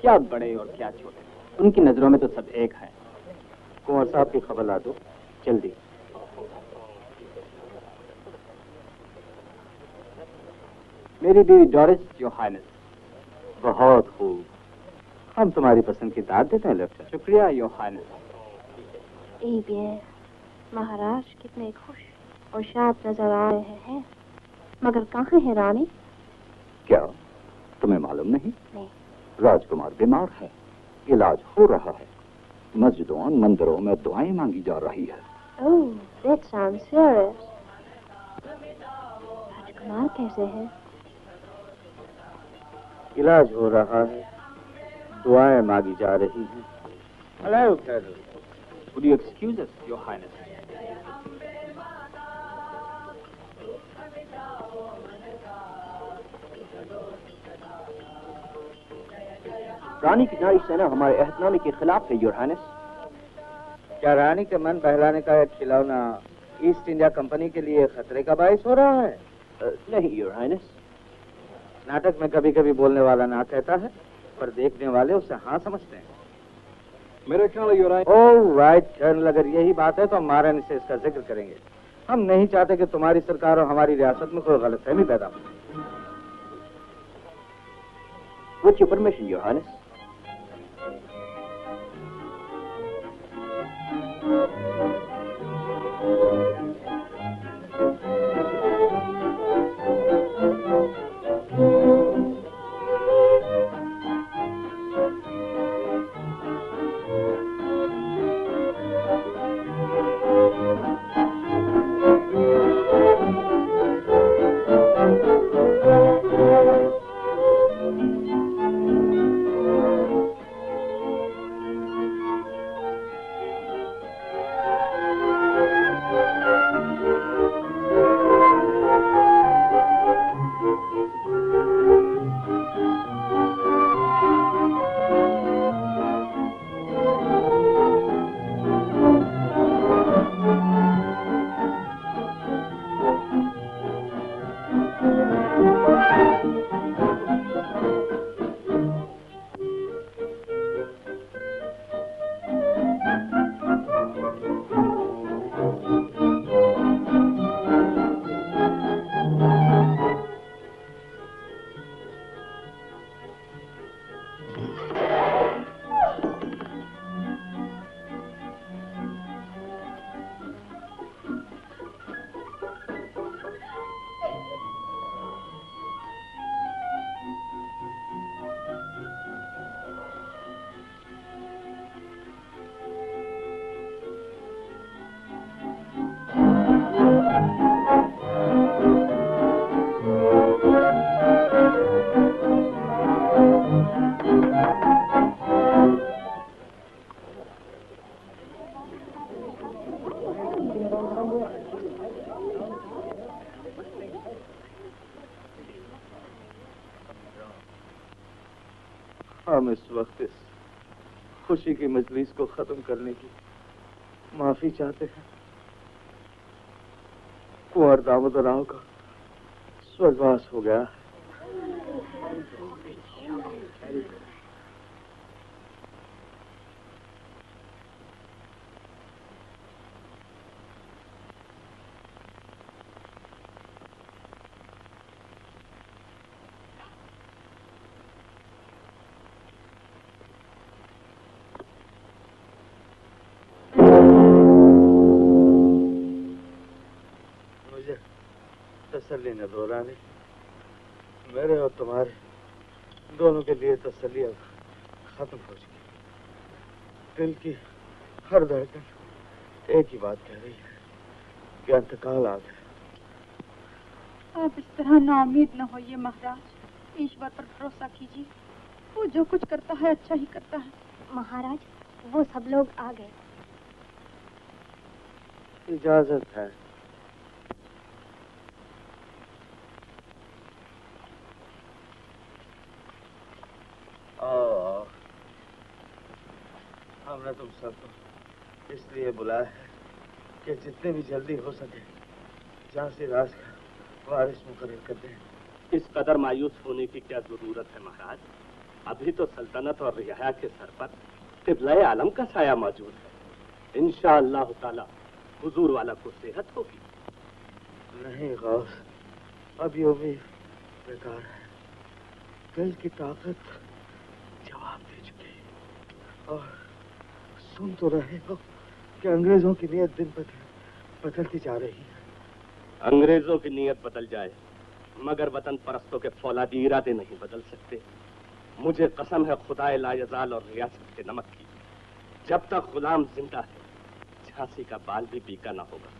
क्या बड़े और क्या छोटे? उनकी नज़रों में तो सब एक है।
कुंवर साहब की खबर ला दो जल्दी। मेरी बीवी डॉरिस योर हाइनेस बहुत खूब। हम तुम्हारी पसंद की दाद देते हैं लेफ्टिनेंट। शुक्रिया योर हाइनेस
महाराज कितने खुश और शांत नज़र आ रहे हैं। मगर कहाँ है रानी?
क्या? तुम्हें मालूम नहीं?
नहीं।
राजकुमार बीमार है। इलाज हो रहा है। मस्जिदों मंदिरों में दुआएँ मांगी जा रही है।
सीरियस राजकुमार कैसे है?
इलाज हो रहा है। दुआएँ मांगी जा रही हैं। Hello would you excuse us your highness रानी की नारी सेना हमारे अहदनामे के खिलाफ है योर हाइनेस क्या रानी के मन बहलाने का एक खिलौना ईस्ट इंडिया कंपनी के लिए खतरे का बायस हो रहा है? नहीं योर हाइनेस नाटक में कभी कभी बोलने वाला ना कहता है पर देखने वाले उसे हाँ समझते हैं। मेरे ख्याल योर ओह राइट कर्नल अगर यही बात है तो हम महारानी से इसका ज़िक्र करेंगे। हम नहीं चाहते कि तुम्हारी सरकार और हमारी रियासत में कोई गलतफहमी पैदा हो। With your permission, Your Highness. हम खुशी की मजलिस को खत्म करने की माफ़ी चाहते हैं। कुंवर दामोदराव का स्वर्गवास हो गया है। तसल्ली न दो रानी मेरे और तुम्हारे दोनों के लिए तसली अब खत्म हो चुकी दिल की हर धड़कन एक ही बात कह रही है कि अंतकाल आ गया
आप इस तरह नाउमीद न होइए महाराज। ईश्वर पर भरोसा कीजिए। वो जो कुछ करता है अच्छा ही करता है।
महाराज वो सब लोग आ गए।
इजाज़त है ओ, हमने तुम सबको इसलिए बुलाया है कि जितने भी जल्दी हो सके झांसी राज का वारिस मुकर्र कर दें।
इस कदर मायूस होने की क्या ज़रूरत है महाराज? अभी तो सल्तनत और रियाया के सर पर तिबला आलम का साया मौजूद है। इंशाअल्लाह ताला हुजूर वाला को सेहत होगी।
नहीं गौस अब ये उम्मीद बेकार है। कल की ताकत जवाब दे चुकी और सुन तो रहे हो कि अंग्रेज़ों की नीयत दिन पर बदलती जा रही है।
अंग्रेज़ों की नीयत बदल जाए मगर वतन परस्तों के फौलादी इरादे नहीं बदल सकते। मुझे कसम है खुदाए लायजाल और रियासत के नमक की। जब तक गुलाम ज़िंदा है झांसी का बाल भी पीका ना होगा।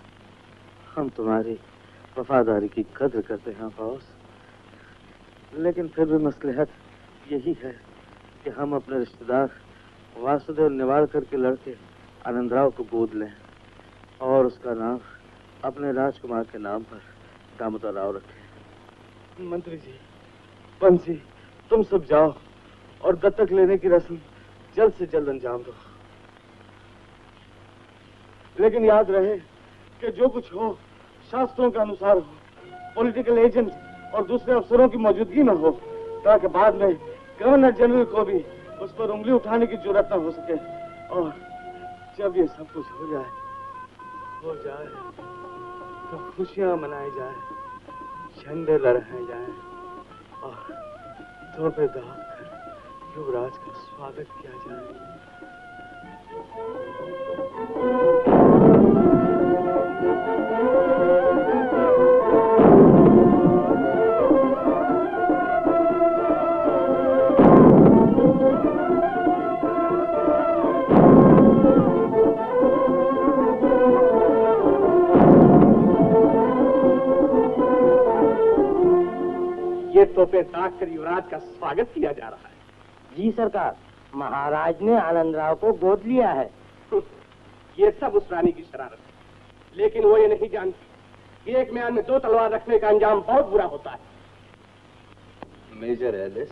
हम तुम्हारी वफादारी की कद्र करते हैं गौस लेकिन फिर भी मसलहत यही है कि हम अपने रिश्तेदार वासुदेव निवाड़कर के लड़के आनंदराव को गोद लें और उसका नाम अपने राजकुमार के नाम पर दामोदर राव रखें। मंत्री जी, बंसी, तुम सब जाओ और दत्तक लेने की रस्म जल्द से जल्द अंजाम दो। लेकिन याद रहे कि जो कुछ हो, शास्त्रों के अनुसार हो पॉलिटिकल एजेंट और दूसरे अफसरों की मौजूदगी में हो, ताकि बाद में गवर्नर जनरल को भी उस पर उंगली उठाने की ज़रूरत ना हो सके। और जब ये सब कुछ हो जाए हो जाए तो खुशियाँ मनाई जाए, झंडे लड़ाए जाए, और तोहफे दाग कर युवराज का स्वागत किया जाए।
ये तोपे ताक कर युवराज का स्वागत किया जा रहा है।
जी सरकार महाराज ने आनंदराव को गोद लिया है। [laughs]
ये सब उस रानी की शरारत है। लेकिन वो ये नहीं जानती कि एक म्यान में दो तलवार रखने का अंजाम बहुत बुरा होता है।
मेजर एलिस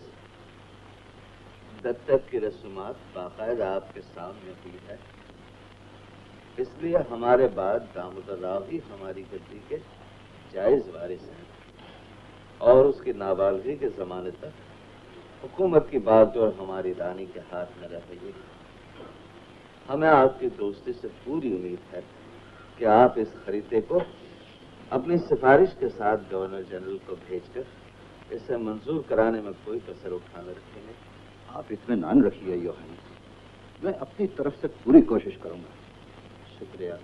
दत्तक की रसूमात बाकायदा आपके सामने हुई है। इसलिए हमारे बाद दामोदर राव ही हमारी गद्दी के जायज़ वारिस हैं। और उसकी नाबालगी के जमाने तक हुकूमत की बागडोर हमारी रानी के हाथ में रह है। हमें आपकी दोस्ती से पूरी उम्मीद है कि आप इस खरीदे को अपनी सिफारिश के साथ गवर्नर जनरल को भेजकर इसे मंजूर कराने में कोई कसर उठाने रखेंगे।
आप इत्मीनान रखिए योहानिस मैं अपनी तरफ़ से पूरी कोशिश करूँगा।
शुक्रिया।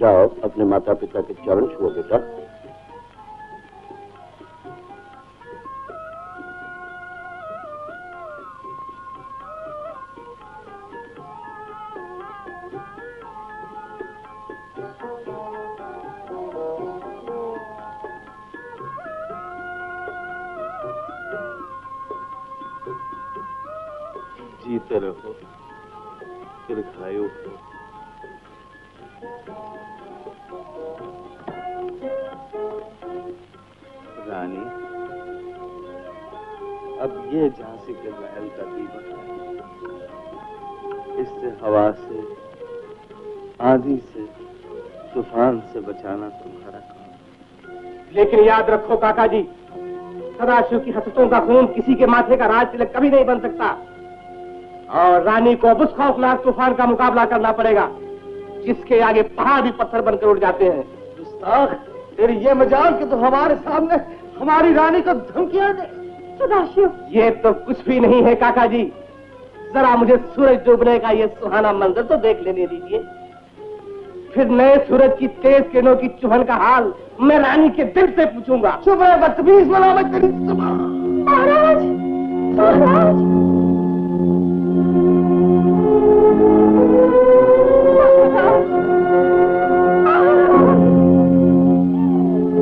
जाओ अपने माता पिता के चरण छुओ बेटा।
लेकिन याद रखो काका जी सदाशिव की हसतों का खून किसी के माथे का राज तिलक कभी नहीं बन सकता। और रानी को अब उस खौफनाक तूफ़ान का मुकाबला करना पड़ेगा जिसके आगे पहाड़ भी पत्थर बनकर उड़ जाते हैं।
तेरी ये मजाल कि तू हमारे सामने हमारी रानी को धमकिया दे।
सदाशिव।
ये तो कुछ भी नहीं है काका जी। जरा मुझे सूरज डूबने का ये सुहाना मंजर तो देख लेने दीजिए। फिर नए सूरज की तेज किरणों की चुभन का हाल मैं रानी के दिल से पूछूँगा।
चुप रहे बदतमीज बना
महाराज महाराज।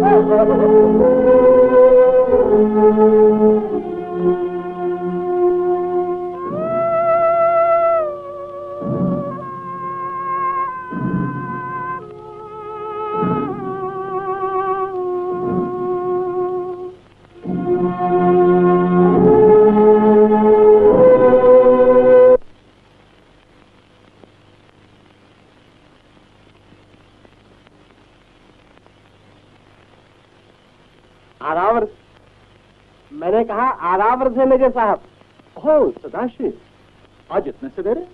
Oh, कहा आरावर से मेजर साहब।
हो सदाशिव। आज इतने सवेरे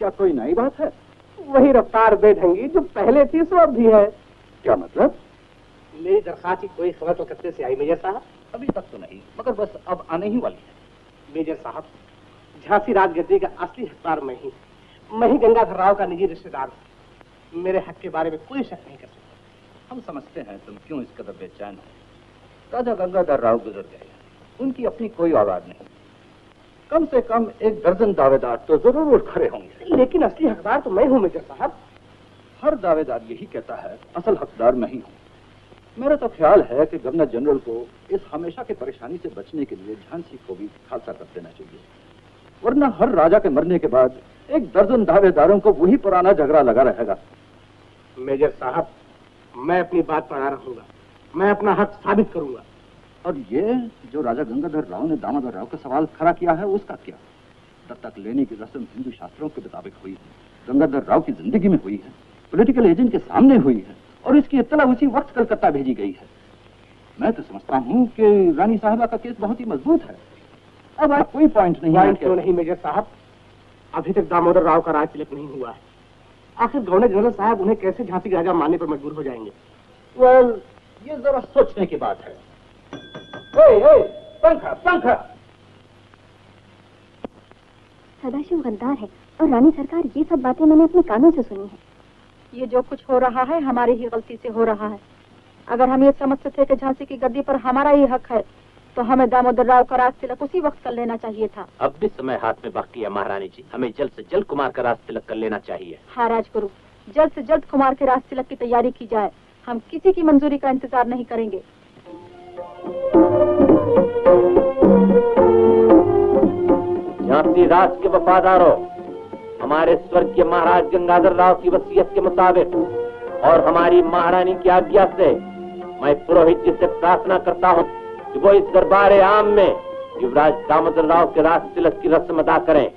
क्या कोई नई बात है?
वही रफ्तार बेढंगी जो पहले थी सो अब भी है।
क्या मतलब?
मेरी दरखास्त की कोई खबर कलकत्ते से आई मेजर साहब?
अभी तक तो नहीं मगर बस अब आने ही वाली है।
मेजर साहब झांसी राजगद्दी का असली हकदार मैं ही। मैं ही गंगाधर राव का निजी रिश्तेदार हूँ। मेरे हक के बारे में कोई शक नहीं कर सकता।
हम समझते हैं तुम क्यों इस कदर बेचैन हो? राजा गंगाधर राव गुजर गए उनकी अपनी कोई औलाद नहीं। कम से कम एक दर्जन दावेदार तो ज़रूर उठ खड़े होंगे।
लेकिन असली हकदार तो मैं हूँ मेजर साहब।
हर दावेदार यही कहता है असल हकदार मैं ही हूँ। मेरा तो ख्याल है कि गवर्नर जनरल को इस हमेशा की परेशानी से बचने के लिए झांसी को भी खालसा कर देना चाहिए। वरना हर राजा के मरने के बाद एक दर्जन दावेदारों को वही पुराना झगड़ा लगा रहेगा।
मेजर साहब मैं अपनी बात पर आ रहूँगा। मैं अपना हक साबित करूँगा।
और ये जो राजा गंगाधर राव ने दामोदर राव का सवाल खड़ा किया है उसका क्या? दत्तक लेने की रस्म हिंदू शास्त्रों के मुताबिक हुई है गंगाधर राव की ज़िंदगी में हुई है पॉलिटिकल एजेंट के सामने हुई है और इसकी इतला उसी वक्त कलकत्ता भेजी गई है। मैं तो समझता हूँ कि रानी साहिबा का केस बहुत ही मज़बूत है। अब आज कोई पॉइंट नहीं
पॉइंट क्यों? नहीं मेजर साहब। अभी तक दामोदर राव का राज तिलक नहीं हुआ है। आखिर गवर्नर जनरल साहब उन्हें कैसे झांसी राजा मानने पर मजबूर हो जाएँगे?
वेल ये जरा सोचने की बात है। पंखा पंखा।
सदाशिव गद्दार है और रानी सरकार ये सब बातें मैंने अपने कानों से सुनी है।
ये जो कुछ हो रहा है हमारी ही गलती से हो रहा है। अगर हम ये समझते थे कि झांसी की गद्दी पर हमारा ही हक है तो हमें दामोदर राव का राज तिलक उसी वक्त कर लेना चाहिए था।
अब भी समय हाथ में बाकी है महारानी जी। हमें जल्द से जल्द कुमार का राज तिलक कर लेना चाहिए।
हाँ राजगुरु जल्द से जल्द कुमार के राज तिलक की तैयारी की जाए। हम किसी की मंजूरी का इंतज़ार नहीं करेंगे।
झांसी राज के वफादारों, हमारे स्वर्गीय महाराज गंगाधर राव की वसीयत के मुताबिक और हमारी महारानी की आज्ञा से मैं पुरोहित जी से प्रार्थना करता हूँ कि वो इस दरबार आम में युवराज दामोदर राव के राज तिलक की रस्म अदा करें।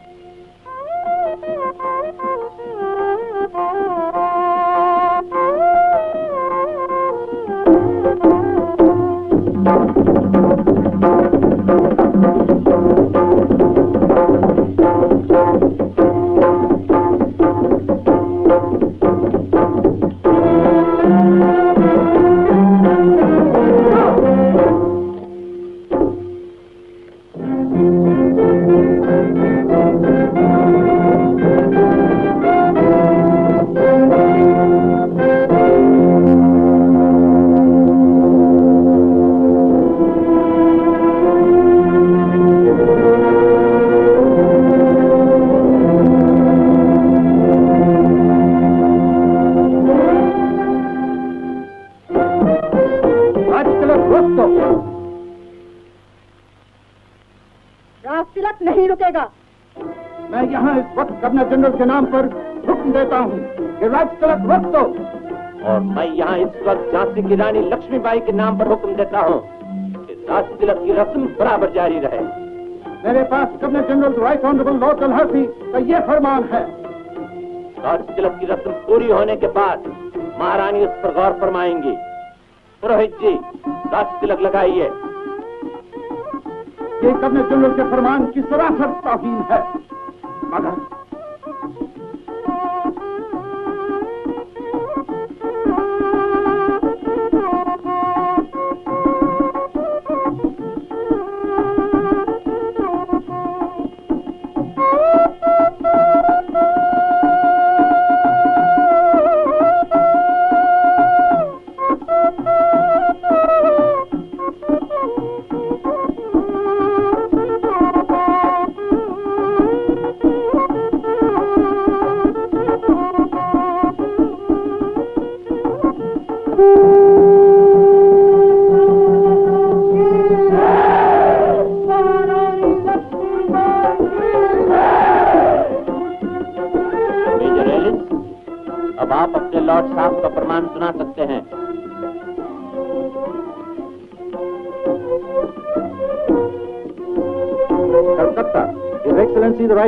राज
नहीं रुकेगा।
मैं यहाँ इस वक्त गवर्नर जनरल के नाम पर हुक्म देता हूँ कि रोक दो।
और मैं यहाँ इस वक्त झांसी की रानी लक्ष्मीबाई के नाम पर हुक्म देता हूँ कि तिलक की रस्म बराबर जारी रहे।
मेरे पास governor general right honourable lord Dalhousie का ये फरमान है।
राज तिलक की रस्म पूरी होने के बाद महारानी उस पर गौर फरमाएँगी। पुरोहित जी राज तिलक लगाइए।
ये गवर्नर जनरल के फरमान की सरासर तोहीन है। मगर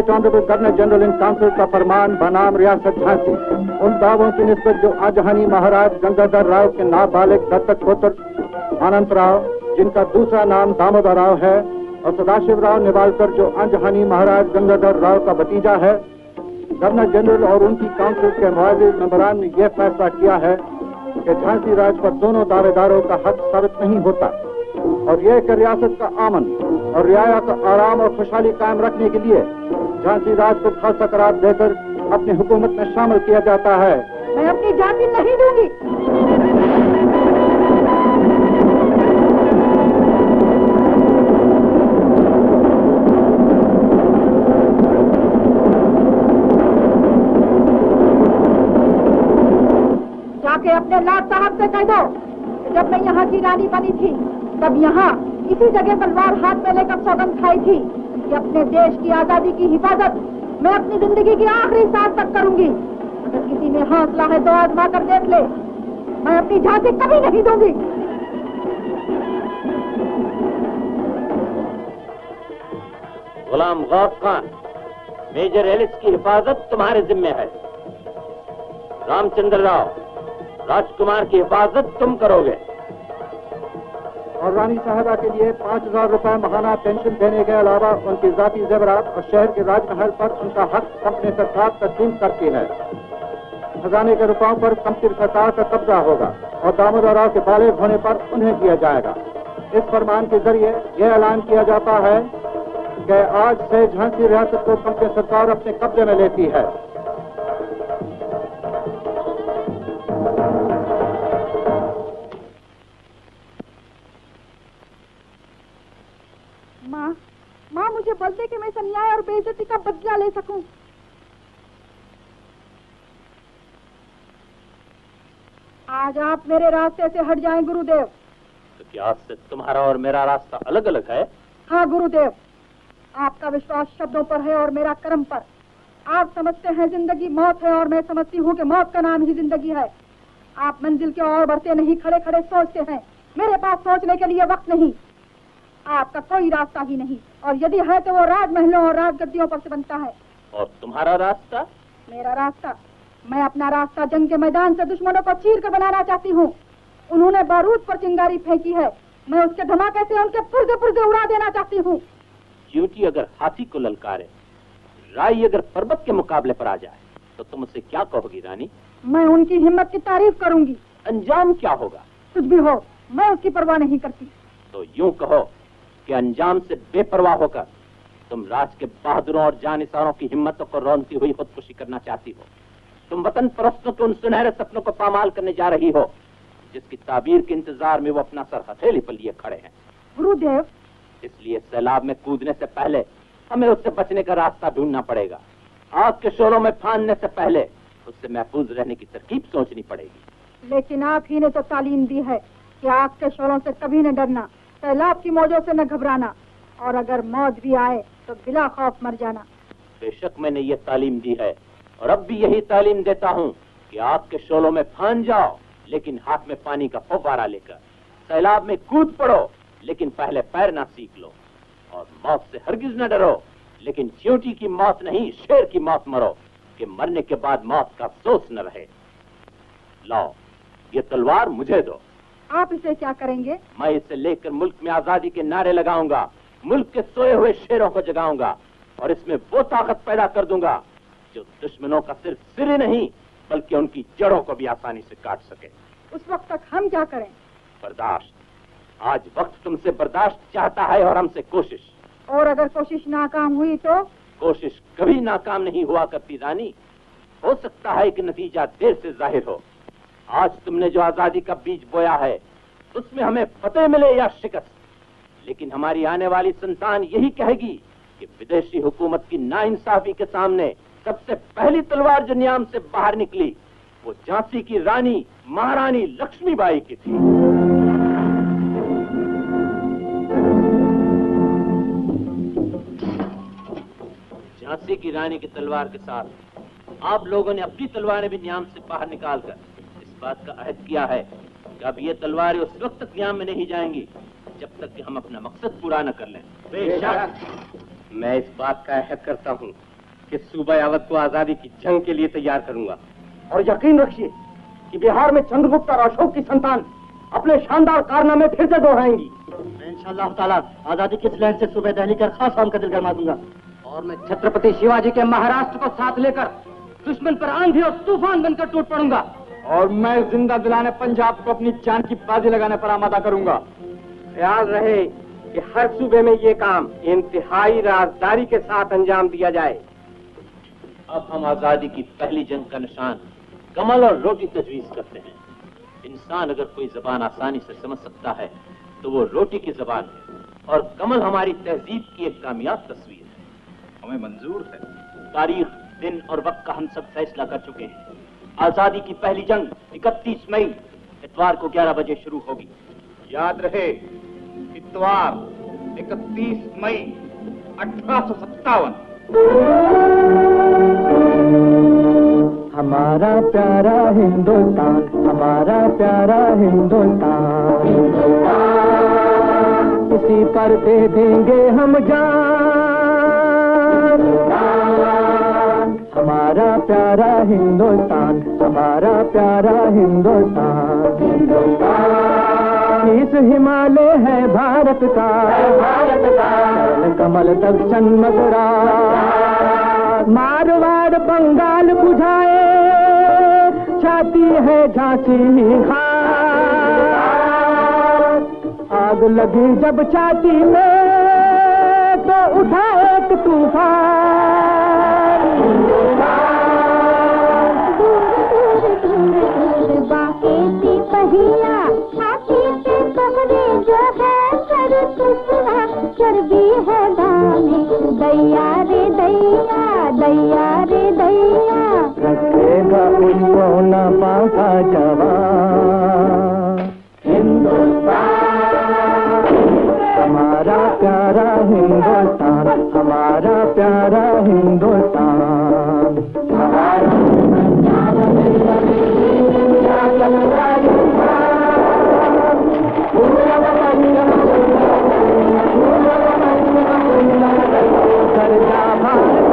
Right Honorable Governor General in Council का फरमान बनाम रियासत झांसी उन दावों की निस्बत जो आजहानी महाराज गंगाधर राव के नाबालिग दत्तक पुत्र अनंत राव
जिनका दूसरा नाम दामोदर राव है और सदाशिव राव निवालकर जो अंजहानी महाराज गंगाधर राव का भतीजा है गवर्नर जनरल और उनकी काउंसिल के मुआजिज मेंबरान ने यह फैसला किया है कि झांसी राज पर दोनों दावेदारों का हक साबित नहीं होता और यह कि रियासत का आमन और रियाया का आराम और खुशहाली कायम रखने के लिए झांसी राज को खासा करार देकर अपनी हुकूमत में शामिल किया जाता है।
मैं अपनी जाति नहीं दूँगी। जाके अपने लाट साहब से कह दो जब मैं यहाँ की रानी बनी थी, तब यहाँ इसी जगह तलवार हाथ में लेकर सौगंध खाई थी। कि अपने देश की आज़ादी की हिफाजत मैं अपनी ज़िंदगी की आखिरी सांस तक करूँगी। अगर किसी में हौसला है तो आजमा कर देख ले। मैं अपनी झांसी कभी नहीं दूँगी।
गुलाम गौस खान, मेजर एलिस की हिफाजत तुम्हारे जिम्मे है। रामचंद्र राव, राजकुमार की हिफाजत तुम करोगे।
और रानी साहबा के लिए पाँच हज़ार रूपए महाना पेंशन देने के अलावा उनकी जाति जेवरात और शहर के राजमहल पर उनका हक कंपनी सरकार तस्लीम करती है। खजाने के रुपयों पर कंपनी सरकार का कब्जा होगा और दामोदर राव के बालिग होने पर उन्हें दिया जाएगा। इस फरमान के ज़रिए यह ऐलान किया जाता है कि आज से झांसी रियासत को कंपनी सरकार अपने कब्जे में लेती है।
माँ माँ मुझे बोल दे कि मैं इस अन्याय और बेइज्जती का बदला ले सकूँ। आज आप मेरे रास्ते से हट जाएँ गुरुदेव।
तो क्या आज से तुम्हारा और मेरा रास्ता अलग अलग है?
हाँ गुरुदेव। आपका विश्वास शब्दों पर है और मेरा कर्म पर। आप समझते हैं ज़िंदगी मौत है और मैं समझती हूँ कि मौत का नाम ही ज़िंदगी है। आप मंजिल के और बढ़ते नहीं खड़े खड़े सोचते हैं। मेरे पास सोचने के लिए वक्त नहीं। आपका कोई रास्ता ही नहीं। और यदि है तो वो राजमहलों और राजगद्दियों पर से बनता है।
और तुम्हारा रास्ता?
मेरा रास्ता? मैं अपना रास्ता जंग के मैदान से दुश्मनों को चीर कर बनाना चाहती हूँ। उन्होंने बारूद पर चिंगारी फेंकी है। मैं उसके धमाके से उनके पुर्जे पुर्जे उड़ा देना चाहती हूँ।
चींटी अगर हाथी को ललकारे राय अगर पर्वत के मुकाबले पर आ जाए तो तुम उससे क्या कहोगी रानी?
मैं उनकी हिम्मत की तारीफ़ करूँगी।
अंजाम क्या होगा?
कुछ भी हो मैं उसकी परवाह नहीं करती।
तो यूँ कहो कि अंजाम से बेपरवाह होकर तुम राज के बहादुरों और जानिसारों की हिम्मतों को रौनती हुई खुदकुशी करना चाहती हो। तुम वतन परस्तों के उन सुनहरे सपनों को पामाल करने जा रही हो जिसकी ताबीर के इंतज़ार में वो अपना सर हथेली पर लिए खड़े हैं।
गुरुदेव।
इसलिए सैलाब में कूदने से पहले हमें उससे बचने का रास्ता ढूंढना पड़ेगा। आग के शोरों में फानने से पहले उससे महफूज रहने की तरकीब सोचनी पड़ेगी।
लेकिन आप ही ने तो तालीम दी है कि आग के शोरों से कभी न डरना। सैलाब की मौजों से न घबराना। और अगर मौत भी आए तो बिला खौफ मर जाना।
बेशक मैंने ये तालीम दी है, और अब भी यही तालीम देता हूँ कि आपके शोलों में फान जाओ, लेकिन हाथ में पानी का फव्वारा लेकर। सैलाब में कूद पड़ो, लेकिन पहले पैर ना सीख लो। और मौत से हरगिज न डरो, लेकिन चींटी की मौत नहीं, शेर की मौत मरो, कि मरने के बाद मौत का अफसोस न रहे। लाओ, ये तलवार मुझे दो।
आप इसे क्या करेंगे?
मैं इसे लेकर मुल्क में आज़ादी के नारे लगाऊँगा मुल्क के सोए हुए शेरों को जगाऊँगा और इसमें वो ताकत पैदा कर दूँगा जो दुश्मनों का सिर्फ़ सिर ही नहीं बल्कि उनकी जड़ों को भी आसानी से काट सके।
उस वक्त तक हम क्या करें?
बर्दाश्त। आज वक्त तुमसे बर्दाश्त चाहता है और हमसे कोशिश।
और अगर कोशिश नाकाम हुई तो?
कोशिश कभी नाकाम नहीं हुआ करती रानी। हो सकता है कि नतीजा देर से ज़ाहिर हो। आज तुमने जो आज़ादी का बीज बोया है, उसमें हमें फतेह मिले या शिकस्त। लेकिन हमारी आने वाली संतान यही कहेगी कि विदेशी हुकूमत की नाइंसाफी के सामने सबसे पहली तलवार जो नियाम से बाहर निकली, वो झांसी की रानी महारानी लक्ष्मीबाई की थी। झांसी की रानी की तलवार के साथ आप लोगों ने अपनी तलवारें भी नियाम से बाहर निकालकर बात का अहद किया है कि अब ये तलवारें उस वक्त तक नियाम में नहीं जाएँगी जब तक कि हम अपना मकसद पूरा न कर लें। बेशक। मैं इस बात का अहद करता हूँ कि सूबा यावत को आज़ादी की जंग के लिए तैयार करूँगा।
और यकीन रखिए कि बिहार में चंद्रगुप्त और अशोक की संतान अपने शानदार कारनामे फिर से दोहराएँगी।
मैं इंशाल्लाह ताला आज़ादी की लहर से सुबह दहली कर खास शाम का दिल गरमा दूँगा।
और मैं छत्रपति शिवाजी के महाराष्ट्र को साथ लेकर दुश्मन पर आंधी और तूफ़ान बनकर टूट पड़ूँगा।
और मैं ज़िंदा दिलाने पंजाब को अपनी जान की बाजी लगाने पर आमादा करूँगा।
ख्याल रहे कि हर सूबे में ये काम इंतहाई राजदारी के साथ अंजाम दिया जाए।
अब हम आज़ादी की पहली जंग का निशान कमल और रोटी तजवीज करते हैं। इंसान अगर कोई जबान आसानी से समझ सकता है तो वो रोटी की जबान है। और कमल हमारी तहजीब की एक कामयाब तस्वीर है।
हमें मंजूर है।
तारीख दिन और वक्त का हम सब फैसला कर चुके हैं। आज़ादी की पहली जंग 31 मई इतवार को 11 बजे शुरू होगी।
याद रहे इतवार 31 मई अठारह सौ सत्तावन।
हमारा प्यारा हिंदुस्तान हमारा प्यारा हिंदुस्तान। इसी पर दे देंगे हम जान। हमारा प्यारा हिंदुस्तान, हमारा प्यारा हिंदुस्तान। इस हिमालय है भारत का। भारत का कमल दक्षिण मगरा मारवाड़ बंगाल बुझाए। छाती है झांसी आग लगी जब छाती में तो उठा एक तूफ़ान।
चर्बी है दाने दैया रे दैया दैया रे दैया।
रखेगा उसको न पाका जवान हिंदुस्तान। हमारा प्यारा हिंदुस्तान हमारा प्यारा हिंदुस्तान। हमारा कर भारत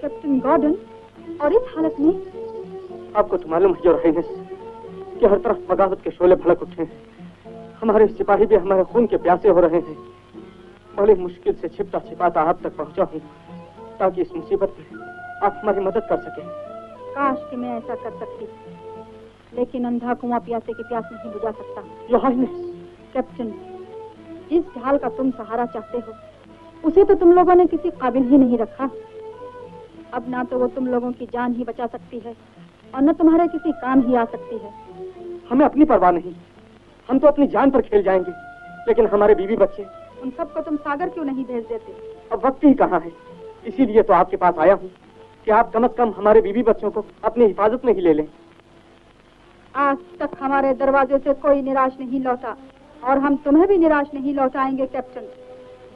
कैप्टन गॉर्डन और इस हालत में?
आपको तो मालूम है योर हाइनेस कि हर तरफ़ बगावत के शोले भड़क उठे हैं। हमारे सिपाही भी हमारे खून के प्यासे हो रहे हैं। बड़ी मुश्किल से छिपता छिपाता आप तक पहुँचा हूँ, ताकि इस मुसीबत में आप हमारी मदद कर सकें।
काश कि मैं ऐसा कर सकती। लेकिन अंधा कुआँ प्यासे की प्यास नहीं बुझा सकता। कैप्टन जिस ढाल का तुम सहारा चाहते हो उसे तो तुम लोगों ने किसी काबिल ही नहीं रखा। अब ना तो वो तुम लोगों की जान ही बचा सकती है और न तुम्हारे किसी काम ही आ सकती है।
हमें अपनी परवाह नहीं। हम तो अपनी जान पर खेल जाएँगे लेकिन हमारे बीवी बच्चे।
उन सबको तुम सागर क्यों नहीं भेज देते?
अब वक्त ही कहाँ है? इसीलिए तो आपके पास आया हूँ। कि आप कम से कम हमारे बीवी बच्चों को अपनी हिफाजत में ही ले लें।
आज तक हमारे दरवाजे से कोई निराश नहीं लौटा और हम तुम्हें भी निराश नहीं लौटाएँगे कैप्टन।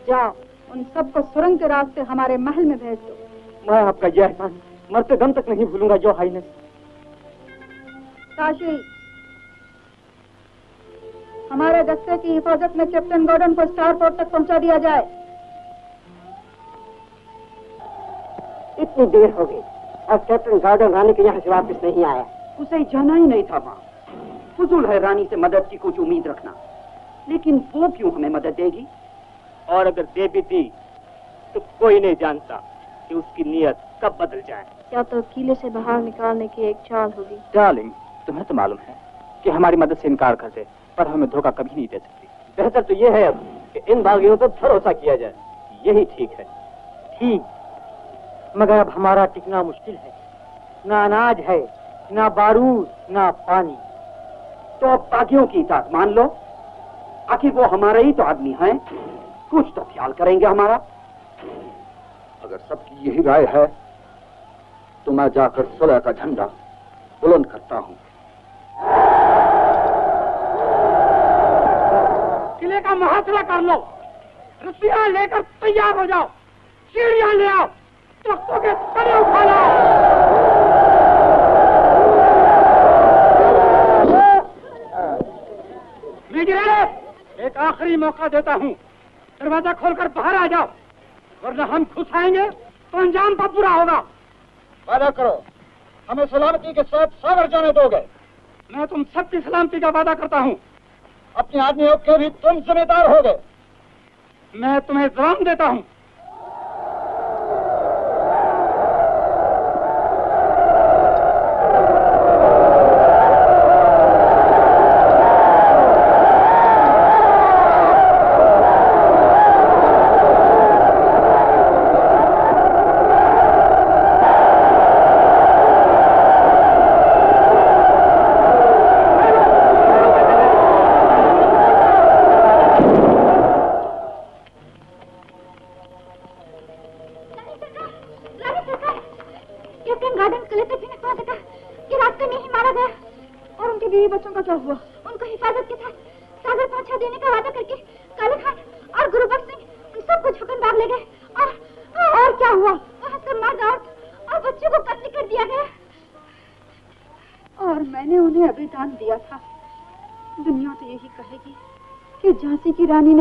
जाओ उन सबको सुरंग के रास्ते हमारे महल में भेज दो।
मैं आपका यह एहसान मरते दम तक नहीं भूलूँगा जो हाइनेस।
काशी हमारे दस्ते की हिफाजत में कैप्टन गॉर्डन को स्टार पोर्ट तक पहुँचा दिया जाए।
इतनी देर हो गई। और कैप्टन गार्डन रानी के यहाँ से वापस नहीं आया।
उसे जाना ही नहीं था वहाँ फजूल है रानी से मदद की कुछ उम्मीद रखना। लेकिन वो क्यों हमें मदद देगी?
और अगर दे भी दी तो कोई नहीं जानता कि उसकी नीयत कब बदल जाए।
क्या तो किले से बाहर निकालने की एक चाल होगी।
डार्लिंग तुम्हें तो मालूम है
कि हमारी मदद से इनकार कर दे पर हमें धोखा कभी नहीं दे सकती।
बेहतर तो ये है अब कि इन बागियों पर भरोसा किया जाए। यही ठीक है।
ठीक मगर अब हमारा टिकना मुश्किल है। ना अनाज है, ना बारूद ना पानी।
तो अब बागियों की इतात मान लो। आखिर वो हमारे ही तो आदमी हैं। कुछ तो ख्याल करेंगे हमारा। अगर सबकी यही राय है तो मैं जाकर सुलह का झंडा बुलंद करता हूँ।
किले का मुहासरा कर लो। रस्सियाँ लेकर तैयार हो जाओ। सीढ़ियाँ ले आओ। तख्तों के तले उठा लाओ एक आखिरी मौका देता हूँ। दरवाज़ा खोलकर बाहर आ जाओ। वरना हम खुश आएँगे तो अंजाम पर बुरा होगा। वादा करो हमें सलामती के साथ सागर जाने दोगे। मैं तुम सबकी सलामती का वादा करता हूँ। अपने आदमियों के भी तुम जिम्मेदार होगे। मैं तुम्हें जबान देता हूँ।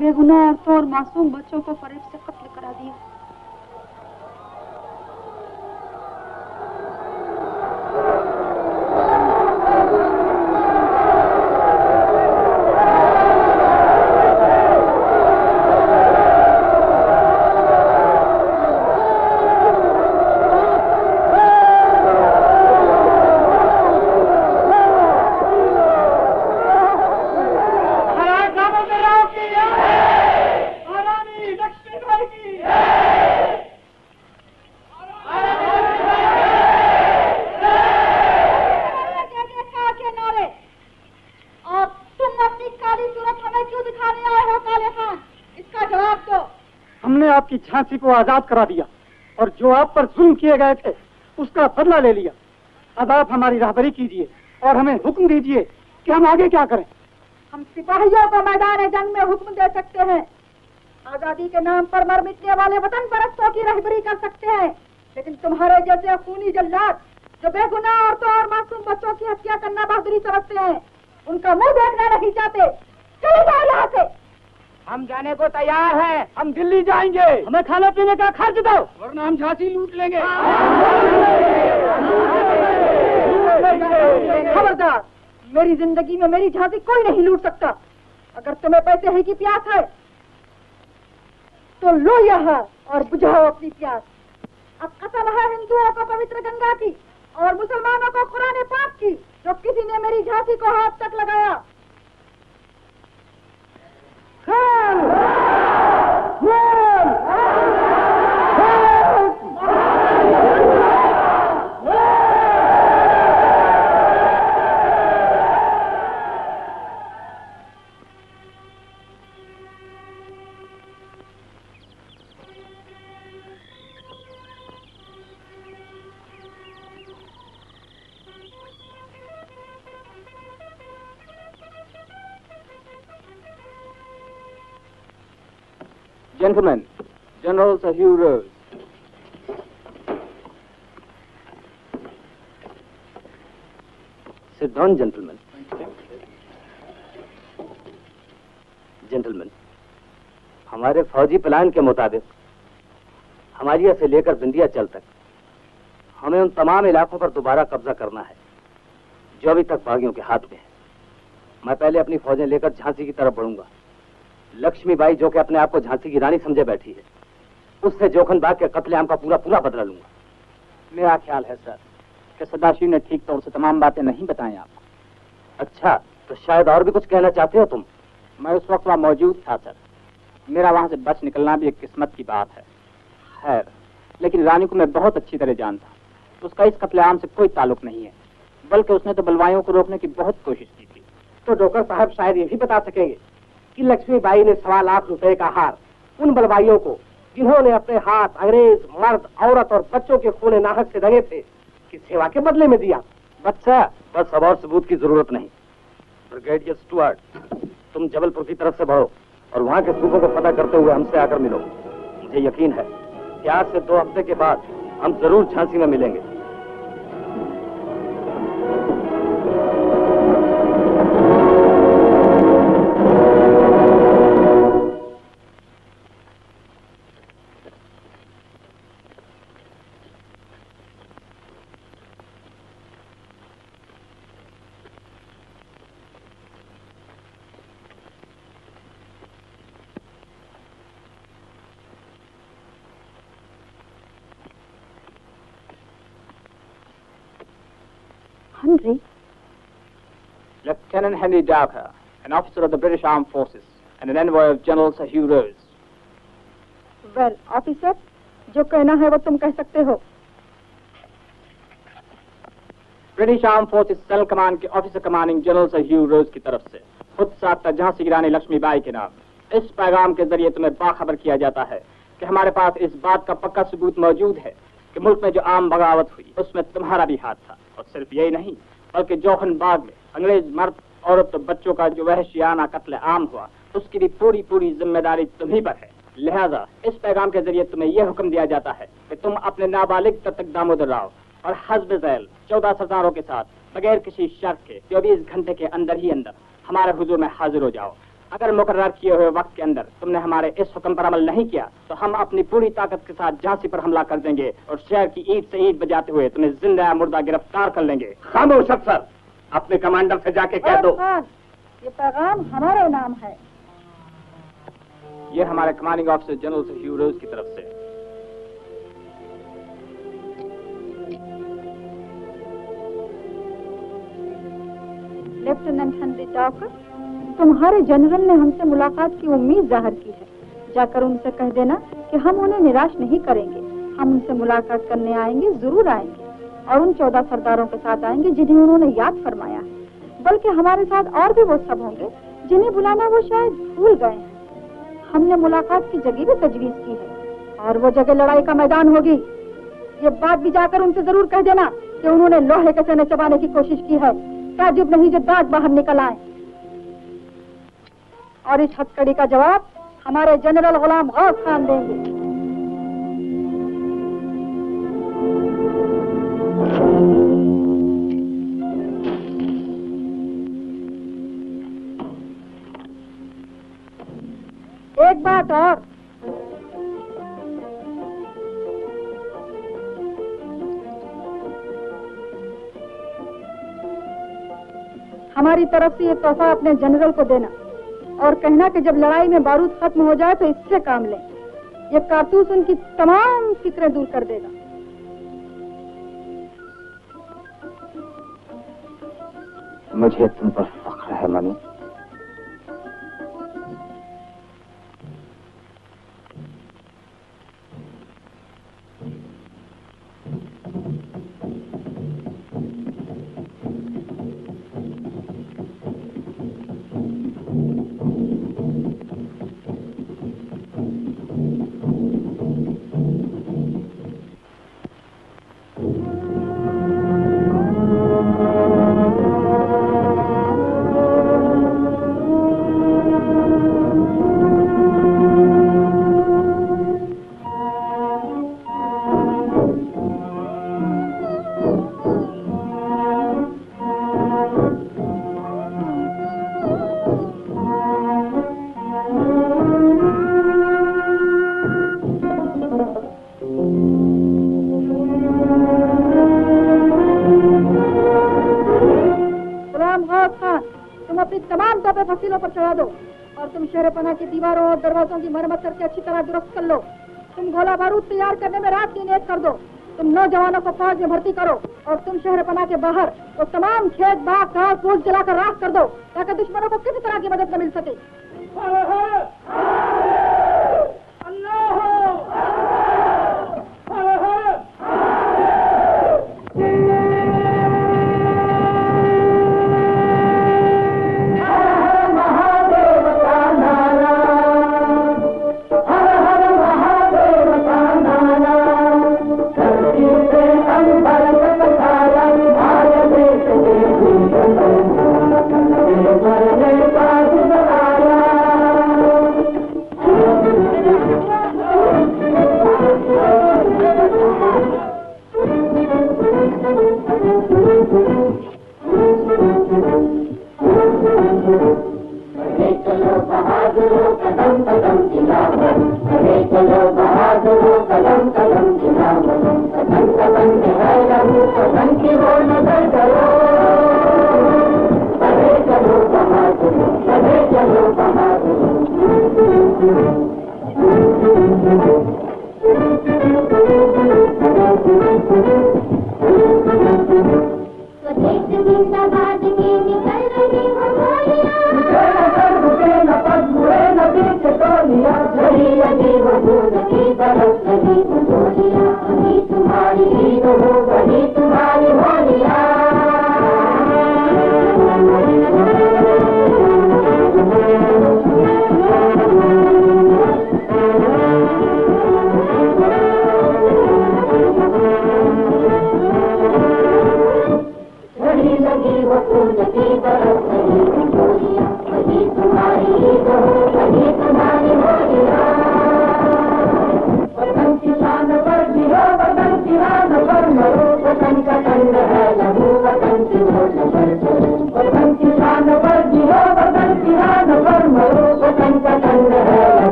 बेगुनाह और मासूम बच्चों को फरेब से कत्ल करा दिया
महाराज दामोदर राव की जय महारानी लक्ष्मीबाई की जय
के नारे और तुम अपनी काली सूरत हमें क्यों दिखाने आए हो काले खान इसका जवाब दो
हमने आपकी झांसी को आज़ाद करा दिया और जो आप पर जुल्म किए गए थे, उसका बदला ले लिया। अब आप हमारी राहबरी कीजिए और हमें हुक्म दीजिए कि हम आगे क्या करें।
हम सिपाहियों को मैदान जंग में हुक्म दे सकते हैं। आज़ादी के नाम पर मर मिटने वाले वतन परस्तों की रहबरी कर सकते हैं। लेकिन तुम्हारे जैसे खूनी जल्लाद, जो बेगुनाह औरतों और मासूम बच्चों की हत्या करना बहादुरी समझते हैं, उनका मुँह देखना नहीं चाहते।
हम जाने को तैयार हैं। हम दिल्ली जाएँगे। हमें खाने पीने का खर्च दो। वरना हम झांसी लूट लेंगे।
खबरदार मेरी ज़िंदगी में मेरी झांसी कोई नहीं लूट सकता। अगर तुम्हें पैसे है की प्यास है तो लो यहाँ और बुझाओ अपनी प्यास। अब कसम है हिंदुओं को पवित्र गंगा की और मुसलमानों को कुरान पाक की जो किसी ने मेरी झांसी को हाथ तक लगाया। Help! Help! Help!
Gentlemen, General Sahil Rose.
Sit down, gentlemen. Gentlemen, हमारे फौजी प्लान के मुताबिक हमारिया से लेकर बिंदिया चल तक हमें उन तमाम इलाकों पर दोबारा कब्जा करना है जो अभी तक बागियों के हाथ में है मैं पहले अपनी फौजें लेकर झांसी की तरफ़ बढ़ूँगा लक्ष्मीबाई जो कि अपने आप को झांसी की रानी समझे बैठी है। उससे जोखन बाग के कत्लेआम का पूरा पूरा बदला लूँगा।
मेरा ख्याल है, सर, कि सदाशिव ने ठीक तौर से तमाम बातें नहीं बताई आपको। अच्छा तो शायद और भी कुछ कहना चाहते हो तुम? मैं उस वक्त वहाँ मौजूद था, सर। मेरा वहाँ से बच निकलना भी एक किस्मत की बात है। खैर, लेकिन रानी को मैं बहुत अच्छी तरह जानता उसका इस कत्लेआम से कोई ताल्लुक नहीं है। बल्कि उसने तो बलवाइयों को रोकने की बहुत कोशिश की थी।
तो डॉक्टर साहब शायद ये भी बता सकेंगे कि लक्ष्मीबाई ने सवा लाख रुपए का हार उन बलवाइयों को जिन्होंने अपने हाथ अंग्रेज़, मर्द, औरत और बच्चों के खूने नाहक से रंगे थे, कि सेवा के बदले में दिया।
बच्चा, बस अब और सबूत की ज़रूरत नहीं। ब्रिगेडियर स्टुअर्ट, तुम जबलपुर की तरफ़ से बढ़ो और वहाँ के सूबों को पता करते हुए हमसे आकर मिलो। मुझे यकीन है आज से दो हफ़्ते के बाद हम ज़रूर झांसी में मिलेंगे।
Henry
Dowker, an officer of the British Armed Forces and an envoy of General Sir Hugh Rose.
Well officer जो कहना है वो तुम कह सकते हो
ब्रिटिश आर्म फोर्सेस सेल कमान के officer commanding general sir Hugh Rose की तरफ़ से खुद साथ झांसी की रानी लक्ष्मीबाई के नाम इस पैगाम के ज़रिए तुम्हें बाखबर किया जाता है कि हमारे पास इस बात का पक्का सबूत मौजूद है कि मुल्क में जो आम बगावत हुई उसमें तुम्हारा भी हाथ था और सिर्फ़ यही नहीं बल्कि जौहन बाग में अंग्रेज़ मर्द औरत तो बच्चों का जो वह वहशियाना कत्ल आम हुआ, उसकी भी पूरी पूरी ज़िम्मेदारी तुम्ही पर है। लिहाजा, इस पैगाम के ज़रिए तुम्हें यह हुक्म दिया जाता है कि तुम अपने नाबालिग तब तक दामोदर राव और हजब जैल चौदह सरदारों के साथ, बगैर किसी शर्त के, चौबीस घंटे के अंदर ही अंदर, हमारे हुजूर में हाजिर हो जाओ। अगर मुकर्र किए हुए वक्त के अंदर तुमने हमारे इस हुक्म पर अमल नहीं किया तो हम अपनी पूरी ताकत के साथ झांसी पर हमला कर देंगे और शहर की ईद से ईद बजाते हुए तुम्हें ज़िंदा मुर्दा गिरफ़्तार कर लेंगे।
खामोश अफसर! अपने कमांडर से जाके कह दो।
ये पैगाम हमारे नाम है।
ये हमारे commanding officer general sir Hugh Rose की तरफ़ से।
लेफ्टिनेंट हेनरी डॉकर तुम्हारे जनरल ने हमसे मुलाकात की उम्मीद ज़ाहिर की है। जाकर उनसे कह देना कि हम उन्हें निराश नहीं करेंगे। हम उनसे मुलाकात करने आएँगे ज़रूर आएँगे। और उन चौदह सरदारों के साथ आएँगे जिन्हें उन्होंने याद फरमाया है। बल्कि हमारे साथ और भी वो सब होंगे जिन्हें बुलाना वो शायद भूल गए हैं। हमने मुलाकात की जगह भी तजवीज की है और वो जगह लड़ाई का मैदान होगी। ये बात भी जाकर उनसे ज़रूर कह देना कि उन्होंने लोहे के चने चबाने की कोशिश की है। ताजुब नहीं जो दांत बाहर निकल आए। और इस हथकड़ी का जवाब हमारे जनरल गुलाम गौस खान देंगे। एक बात और। हमारी तरफ़ से ये तोहफा अपने जनरल को देना और कहना कि जब लड़ाई में बारूद खत्म हो जाए तो इससे काम लें। ये कारतूस उनकी तमाम फिक्रें दूर कर देगा।
मुझे तुम पर फख्र
दीवारों और दरवाजों की मरम्मत करके अच्छी तरह दुरुस्त कर लो। तुम गोला बारूद तैयार करने में रात दिन एक कर दो। तुम नौजवानों को फौज में भर्ती करो और तुम शहर बना के बाहर तो तमाम खेत, बाग, घास फूस जलाकर राख कर दो, ताकि दुश्मनों को किसी तरह की मदद न मिल सके। हाँ, हाँ, हाँ।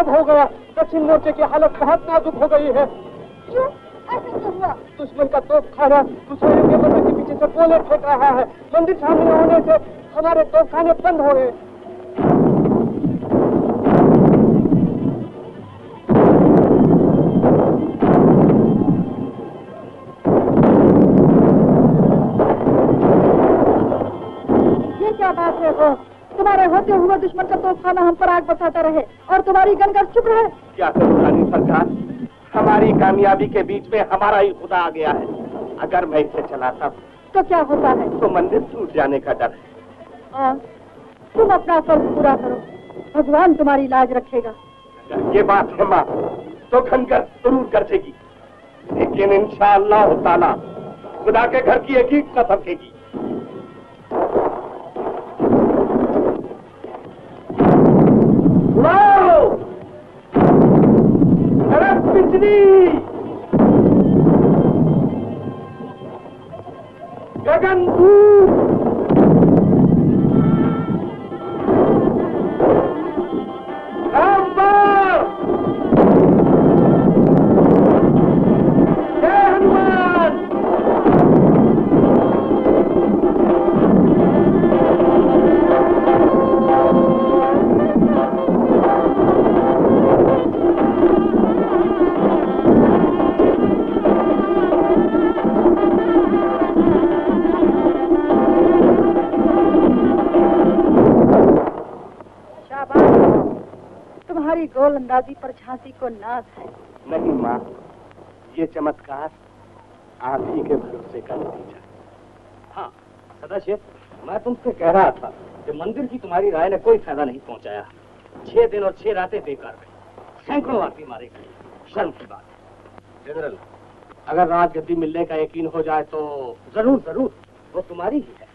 हो
गया। दक्षिण मोर्चे की हालत बहुत नाजुक हो गई है।
कामयाबी के बीच में हमारा ही खुदा आ गया है। अगर मैं इसे चलाता हूँ
तो क्या होता है?
तो मंदिर टूट जाने का डर है।
हाँ, तुम अपना फ़र्ज़ पूरा करो। भगवान तुम्हारी लाज रखेगा।
ये बात है माँ तो खनकर ज़रूर कर देगी। लेकिन ताला खुदा के घर की एक ईट न
अंदाजी पर झांसी को नाज है।
नहीं माँ। ये चमत्कार आप ही के भरोसे का नतीजा हाँ।
सदाशिव मैं तुमसे कह रहा था कि मंदिर की तुम्हारी राय ने कोई फ़ायदा नहीं पहुँचाया। छह दिन और छह रातें बेकार गई। सैकड़ों आदमी मारे गए। शर्म की बात जनरल अगर राजगद्दी मिलने का यकीन हो जाए तो ज़रूर ज़रूर वो तुम्हारी ही है।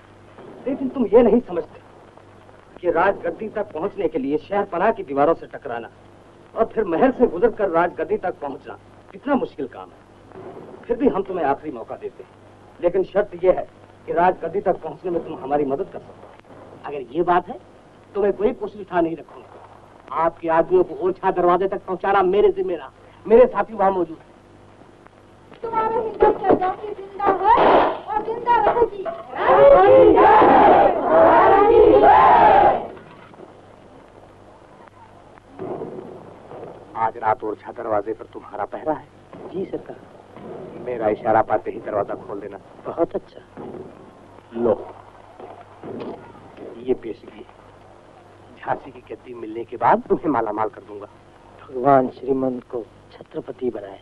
लेकिन तुम ये नहीं समझते कि राजगद्दी तक पहुँचने के लिए शहर पनाह की दीवारों से टकराना और फिर महल से गुजर कर राजगद्दी तक पहुँचना कितना मुश्किल काम है। फिर भी हम तुम्हें आखिरी मौका देते हैं। लेकिन शर्त यह है कि राजगद्दी तक पहुँचने में तुम हमारी मदद कर सकते हो। अगर ये बात है तो मैं कोई कोशिश उठा नहीं रखूँगा। आपके आदमियों को ओछा दरवाजे तक पहुंचाना मेरे जिम्मे रहा मेरे साथी वहाँ मौजूद हैं।
तुम्हारे हिंदुस्तान से जाति ज़िंदा है और ज़िंदा रहेगी।
आज रात ओरछा दरवाजे पर तुम्हारा पहरा है
जी सरकार।
मेरा इशारा पाते ही दरवाज़ा खोल देना।
बहुत अच्छा।
लो। ये पेशगी झांसी की गद्दी मिलने के बाद तुम्हें माला माल कर दूँगा।
भगवान श्रीमंत को छत्रपति बनाए।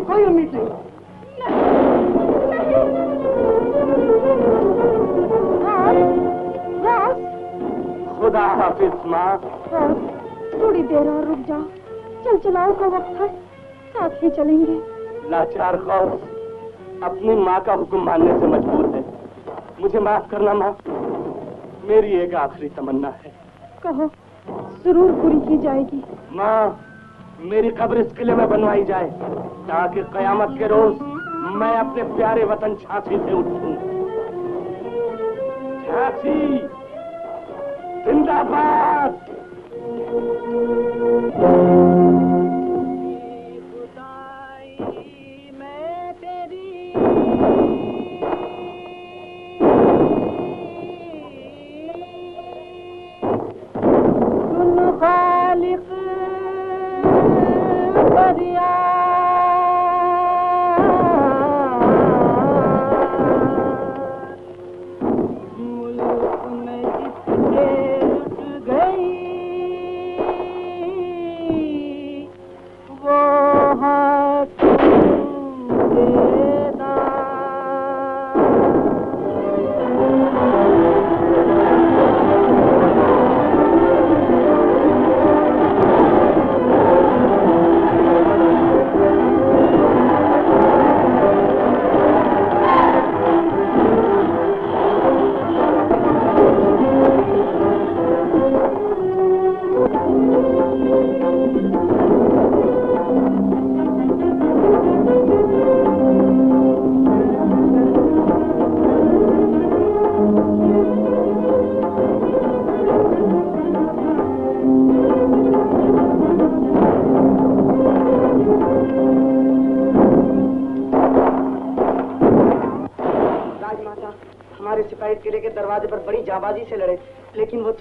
कोई उम्मीद नहीं।
खुदा हाफिज माँ।
थोड़ी देर और रुक जाओ। चल चलाओ का वक्त है। साथ ही चलेंगे।
लाचार गौस अपनी माँ का हुक्म मानने से मजबूर है। मुझे माफ़ करना माँ। मेरी एक आखिरी तमन्ना है।
कहो ज़रूर पूरी की जाएगी।
माँ मेरी कब्र इस किले में बनवाई जाए, ताकि कयामत के रोज मैं अपने प्यारे वतन झांसी से उठूं। झांसी! जिंदाबाद!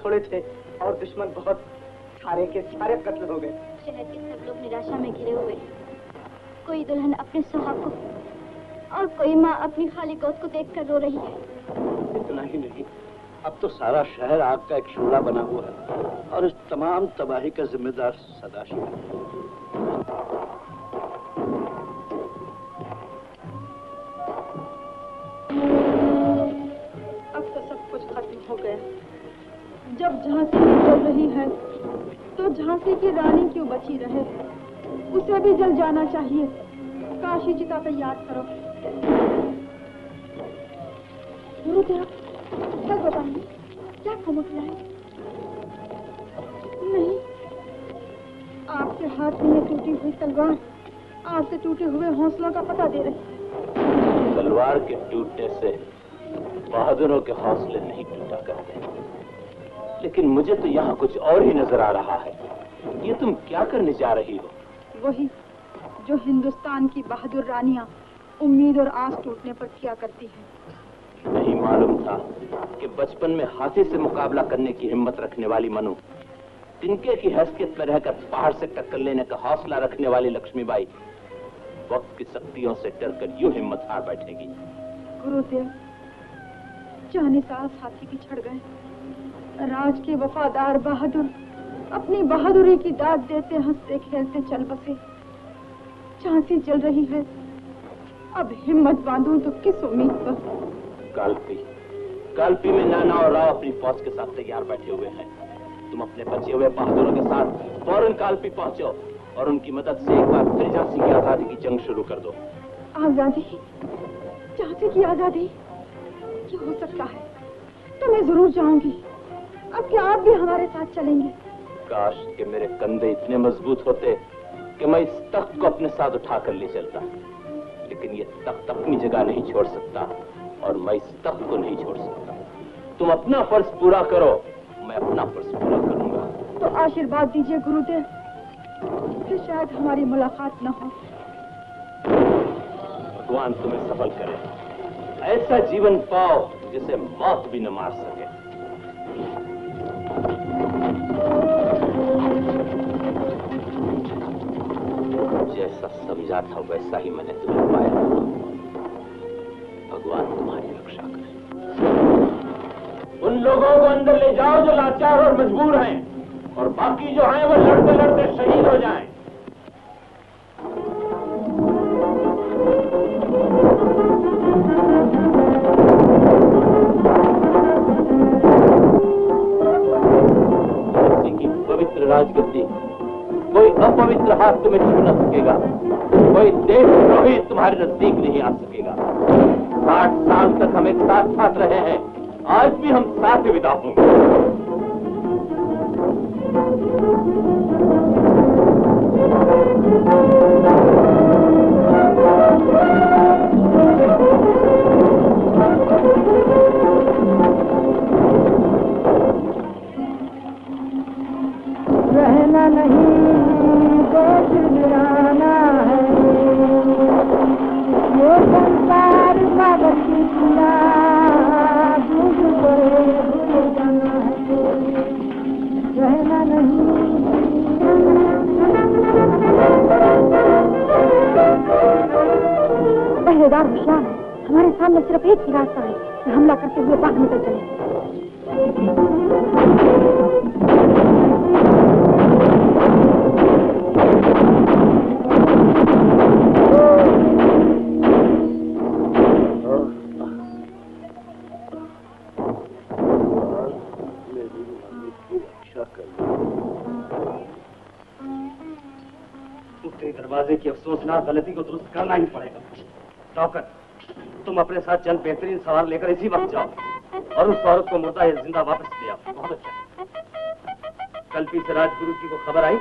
थोड़े थे और दुश्मन बहुत सारे के सारे कत्ल हो गए।
शहर के सब लोग निराशा में घिरे हुए। कोई दुल्हन अपने सुहाग को और कोई माँ अपनी खाली गोद को देखकर रो रही है।
इतना ही नहीं अब तो सारा शहर आग का एक शोला बना हुआ है और इस तमाम तबाही का जिम्मेदार सदाशिव है।
अब तो सब कुछ खत्म हो गया। जब झांसी जल रही है तो झांसी की रानी क्यों बची रहे? उसे भी जल जाना चाहिए। काशी चिता पे याद करो। गुरुदेव सच बताइए, क्या है नहीं, आपके हाथ में टूटी हुई तलवार आपके टूटे हुए हौसलों का पता दे रही
तलवार के टूटने से बहादुरों के हौसले नहीं टूटा करते लेकिन मुझे तो यहाँ कुछ और ही नज़र आ रहा है। ये तुम क्या करने जा रही हो?
वही जो हिंदुस्तान की बहादुर रानियाँ उम्मीद और आस टूटने पर किया करती है।
नहीं मालूम था कि बचपन में हाथी से मुकाबला करने की हिम्मत रखने वाली मनु तिनके की हैसियत में रहकर पहाड़ से टक्कर लेने का हौसला रखने वाली लक्ष्मीबाई वक्त की शक्तियों से डरकर यूँ हिम्मत हार बैठेगी।
गुरुदेव जाने सास हाथी की छड़ गए। राज के वफादार बहादुर अपनी बहादुरी की दाद देते हँसते खेलते चल बसे। झांसी चल रही है। अब हिम्मत बांधूं तो किस उम्मीद पर?
कालपी कालपी में नाना और राव अपनी फौज के साथ तैयार बैठे हुए हैं। तुम अपने बचे हुए बहादुरों के साथ फ़ौरन कालपी पहुंचो और उनकी मदद से एक बार फिर झांसी की आज़ादी की जंग शुरू कर दो।
आज़ादी? झांसी की आज़ादी? क्या हो सकता है? तो मैं ज़रूर जाऊँगी। अब क्या आप भी हमारे साथ चलेंगे?
काश कि मेरे कंधे इतने मज़बूत होते कि मैं इस तख्त को अपने साथ उठा कर ले चलता। लेकिन ये तख्त अपनी जगह नहीं छोड़ सकता और मैं इस तख्त को नहीं छोड़ सकता। तुम अपना फ़र्ज़ पूरा करो मैं अपना फ़र्ज़ पूरा करूँगा।
तो आशीर्वाद दीजिए गुरुदेव फिर शायद हमारी मुलाकात न हो।
भगवान तुम्हें सफल करे। ऐसा जीवन पाओ जिसे मौत भी न मार सके। जैसा समझा था वैसा ही मैंने तुम्हें पाया। भगवान तुम्हारी रक्षा करे। उन लोगों को अंदर ले जाओ जो लाचार और मजबूर हैं, और बाकी जो हैं, वो लड़ते लड़ते शहीद हो जाएँ। पवित्र राजगद्दी। कोई अपवित्र हाथ तुम्हें छू न सकेगा। कोई देश कभी तुम्हारे नज़दीक नहीं आ सकेगा। साठ साल तक हम एक साथ साथ रहे हैं। आज भी हम साथ विदा होंगे।
पहरेदार होशियार हमारे सामने सिर्फ़ एक ही रास्ता है हमला करते हुए बाहर निकल चले।
की गलती को दुरुस्त करना ही पड़ेगा। डॉक्टर, तुम अपने साथ चंद बेहतरीन सवार लेकर इसी वक्त जाओ और उस औरत को मुर्दा या ज़िंदा वापस ले आओ। बहुत अच्छा। कल पी से राजगुरु जी को खबर आई?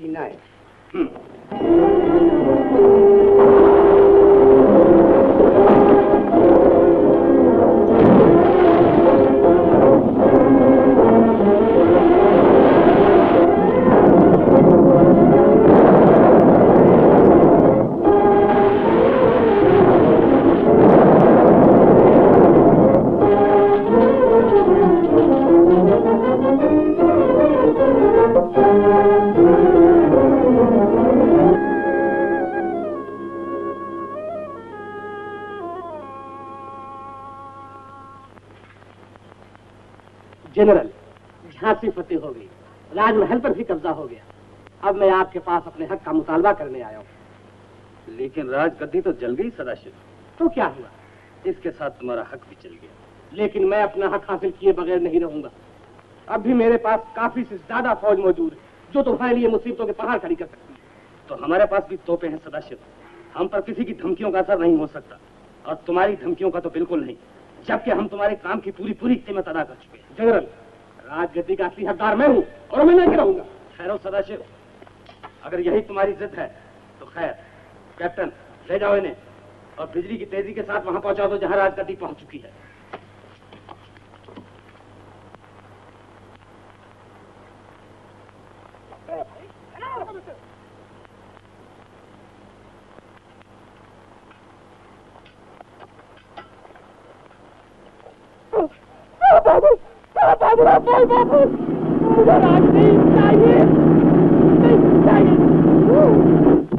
जी ना राजमहल पर भी कब्जा हो गया। अब मैं आपके पास अपने हक का मुतालबा करने आया हूँ।
लेकिन राजगद्दी तो जल गई सदाशिव।
तो क्या हुआ?
इसके साथ तुम्हारा हक भी चल गया।
लेकिन मैं अपना हक हासिल किए बगैर नहीं रहूँगा। अब भी मेरे पास काफ़ी से ज़्यादा फौज मौजूद है जो तुम्हारे लिए मुसीबतों के पहाड़ खड़ी कर सकती है।
तो हमारे पास भी तोपे हैं सदाशिव। हम पर किसी की धमकियों का असर नहीं हो सकता। और तुम्हारी धमकियों का तो बिल्कुल नहीं जबकि हम तुम्हारे काम की पूरी पूरी कीमत अदा कर चुके हैं।
जनरल राजगद्दी का असली हकदार मैं हूँ और मैं नहीं रहूँगा।
खैर सदाशिव, अगर यही तुम्हारी जिद है तो खैर, कैप्टन, ले जाओ इन्हें और बिजली की तेज़ी के साथ वहाँ पहुँचा दो जहाँ राजगद्दी पहुँच चुकी है
बाबू बाबू बाबू बाबू मुझे राजनीति चाहिए नहीं चाहिए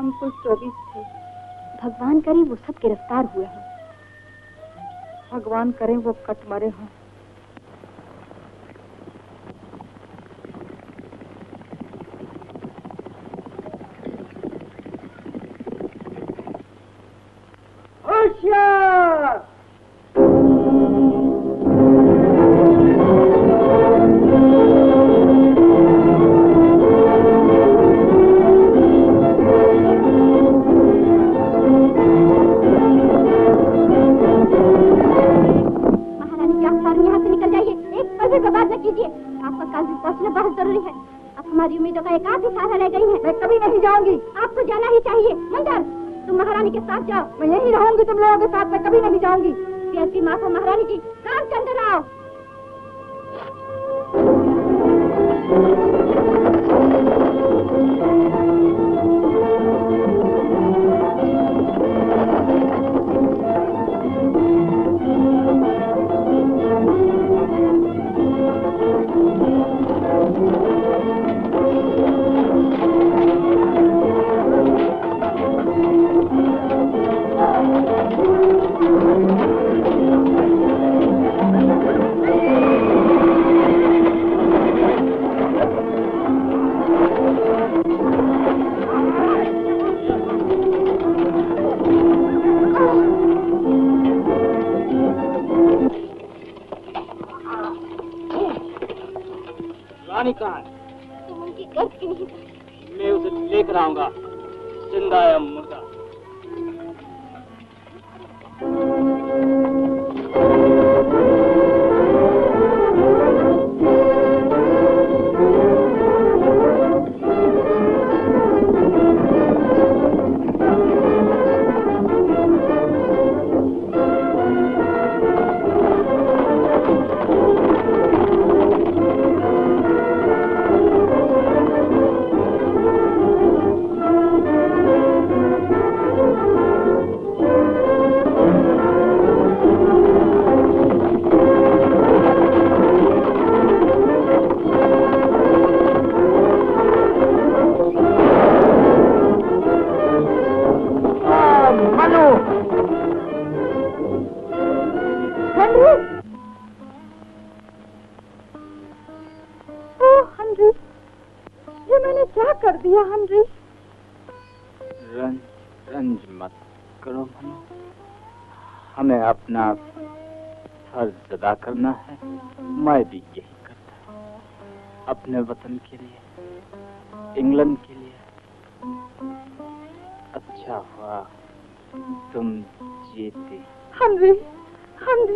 हम कुल चौबीस थे।
भगवान करे वो सब गिरफ़्तार हुए हैं।
भगवान करे वो कट मरे हों।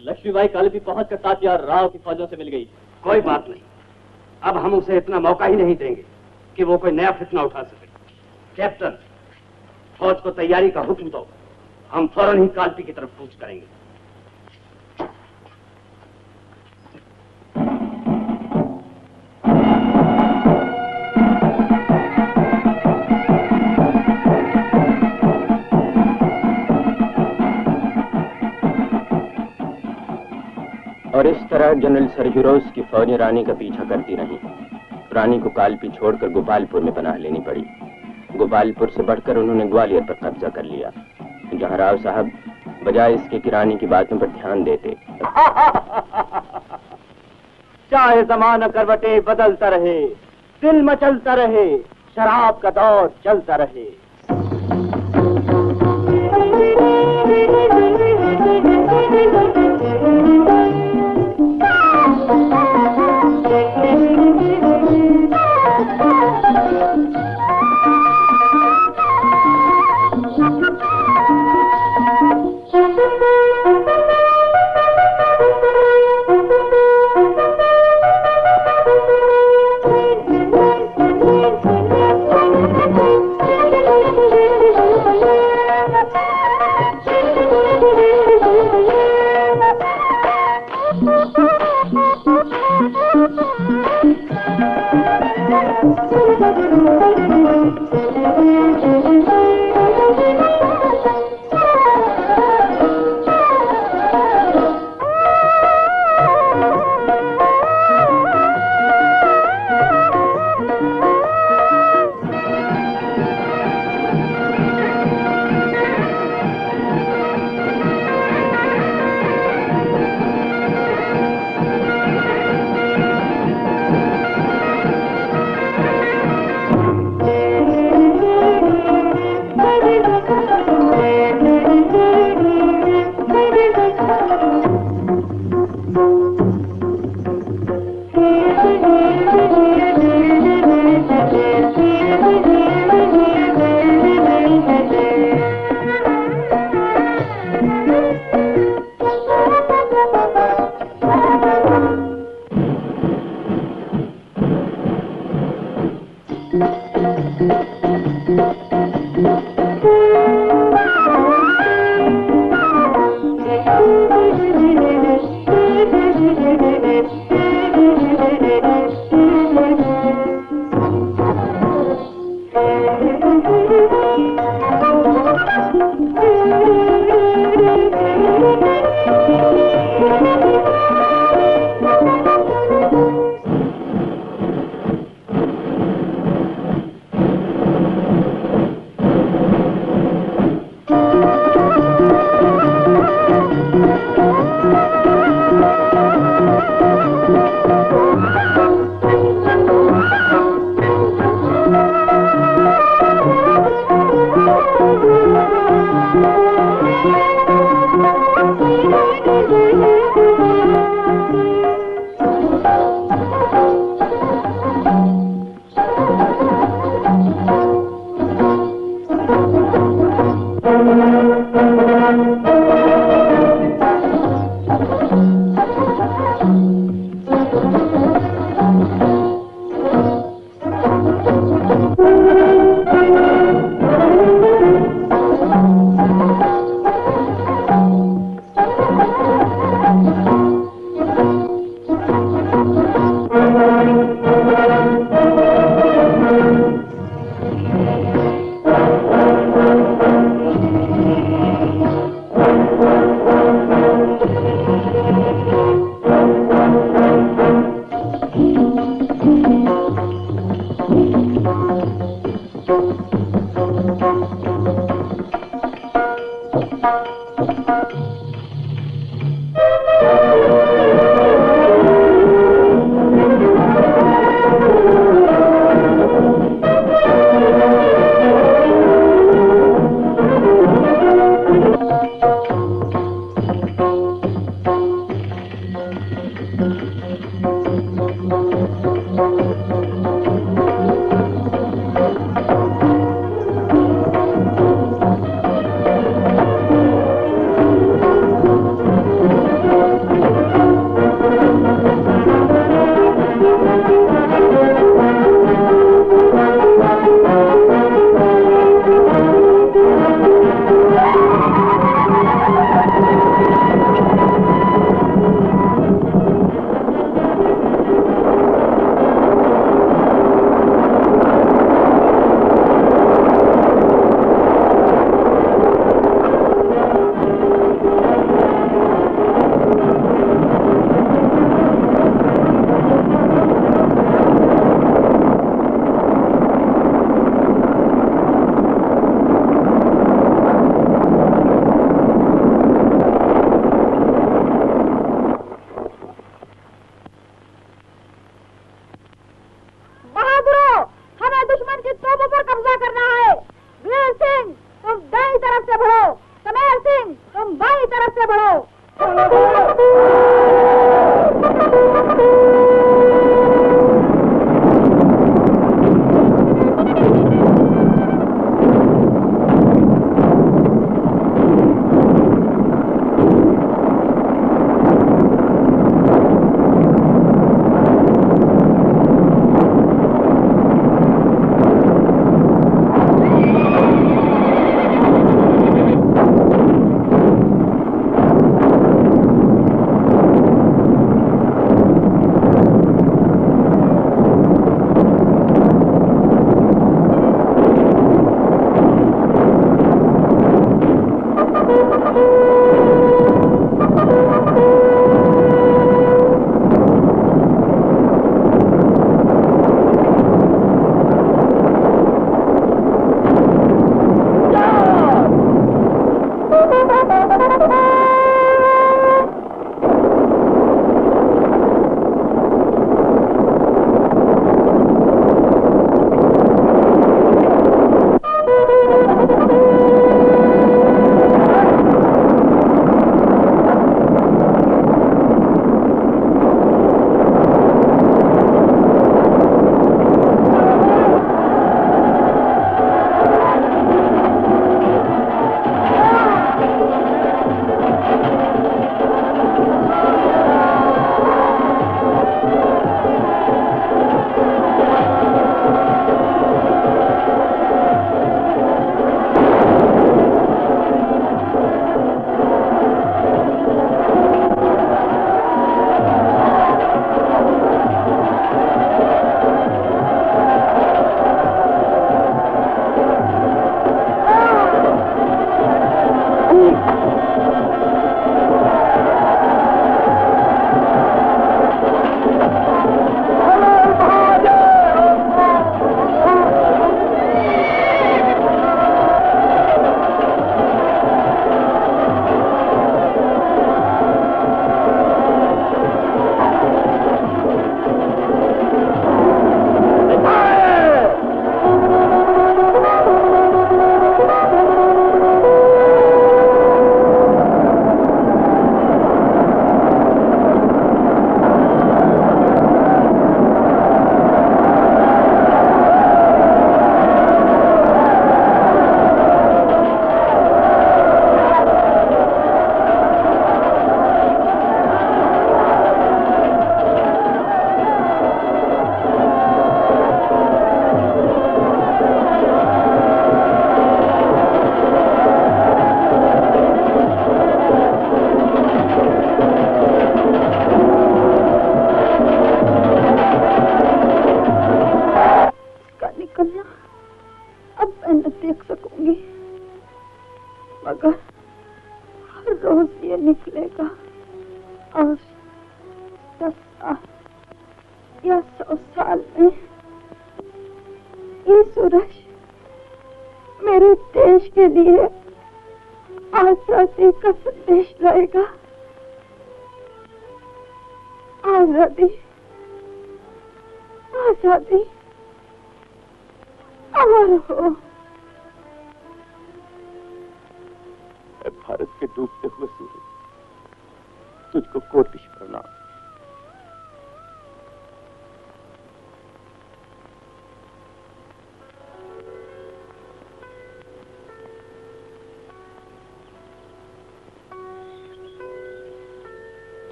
लक्ष्मीबाई कल भी पहुँच कर तात्या राव की फौजों से मिल गई।
कोई बात नहीं। अब हम उसे इतना मौका ही नहीं देंगे कि वो कोई नया फितना उठा सके। कैप्टन, फौज को तैयारी का हुक्म दो। हम फ़ौरन ही कालपी की तरफ़ पूछ करेंगे।
और इस तरह जनरल सरहिरोज की फौजी रानी का पीछा करती रही। रानी को कालपी छोड़कर गोपालपुर में पनाह लेनी पड़ी। गोपालपुर से बढ़कर उन्होंने ग्वालियर पर कब्जा कर लिया। जहाँ राव साहब बजाय इसके किरानी की बातों पर ध्यान देते। [laughs]
चाहे जमाना करवटे बदलता रहे दिल मचलता रहे शराब का दौर चलता रहे। [laughs]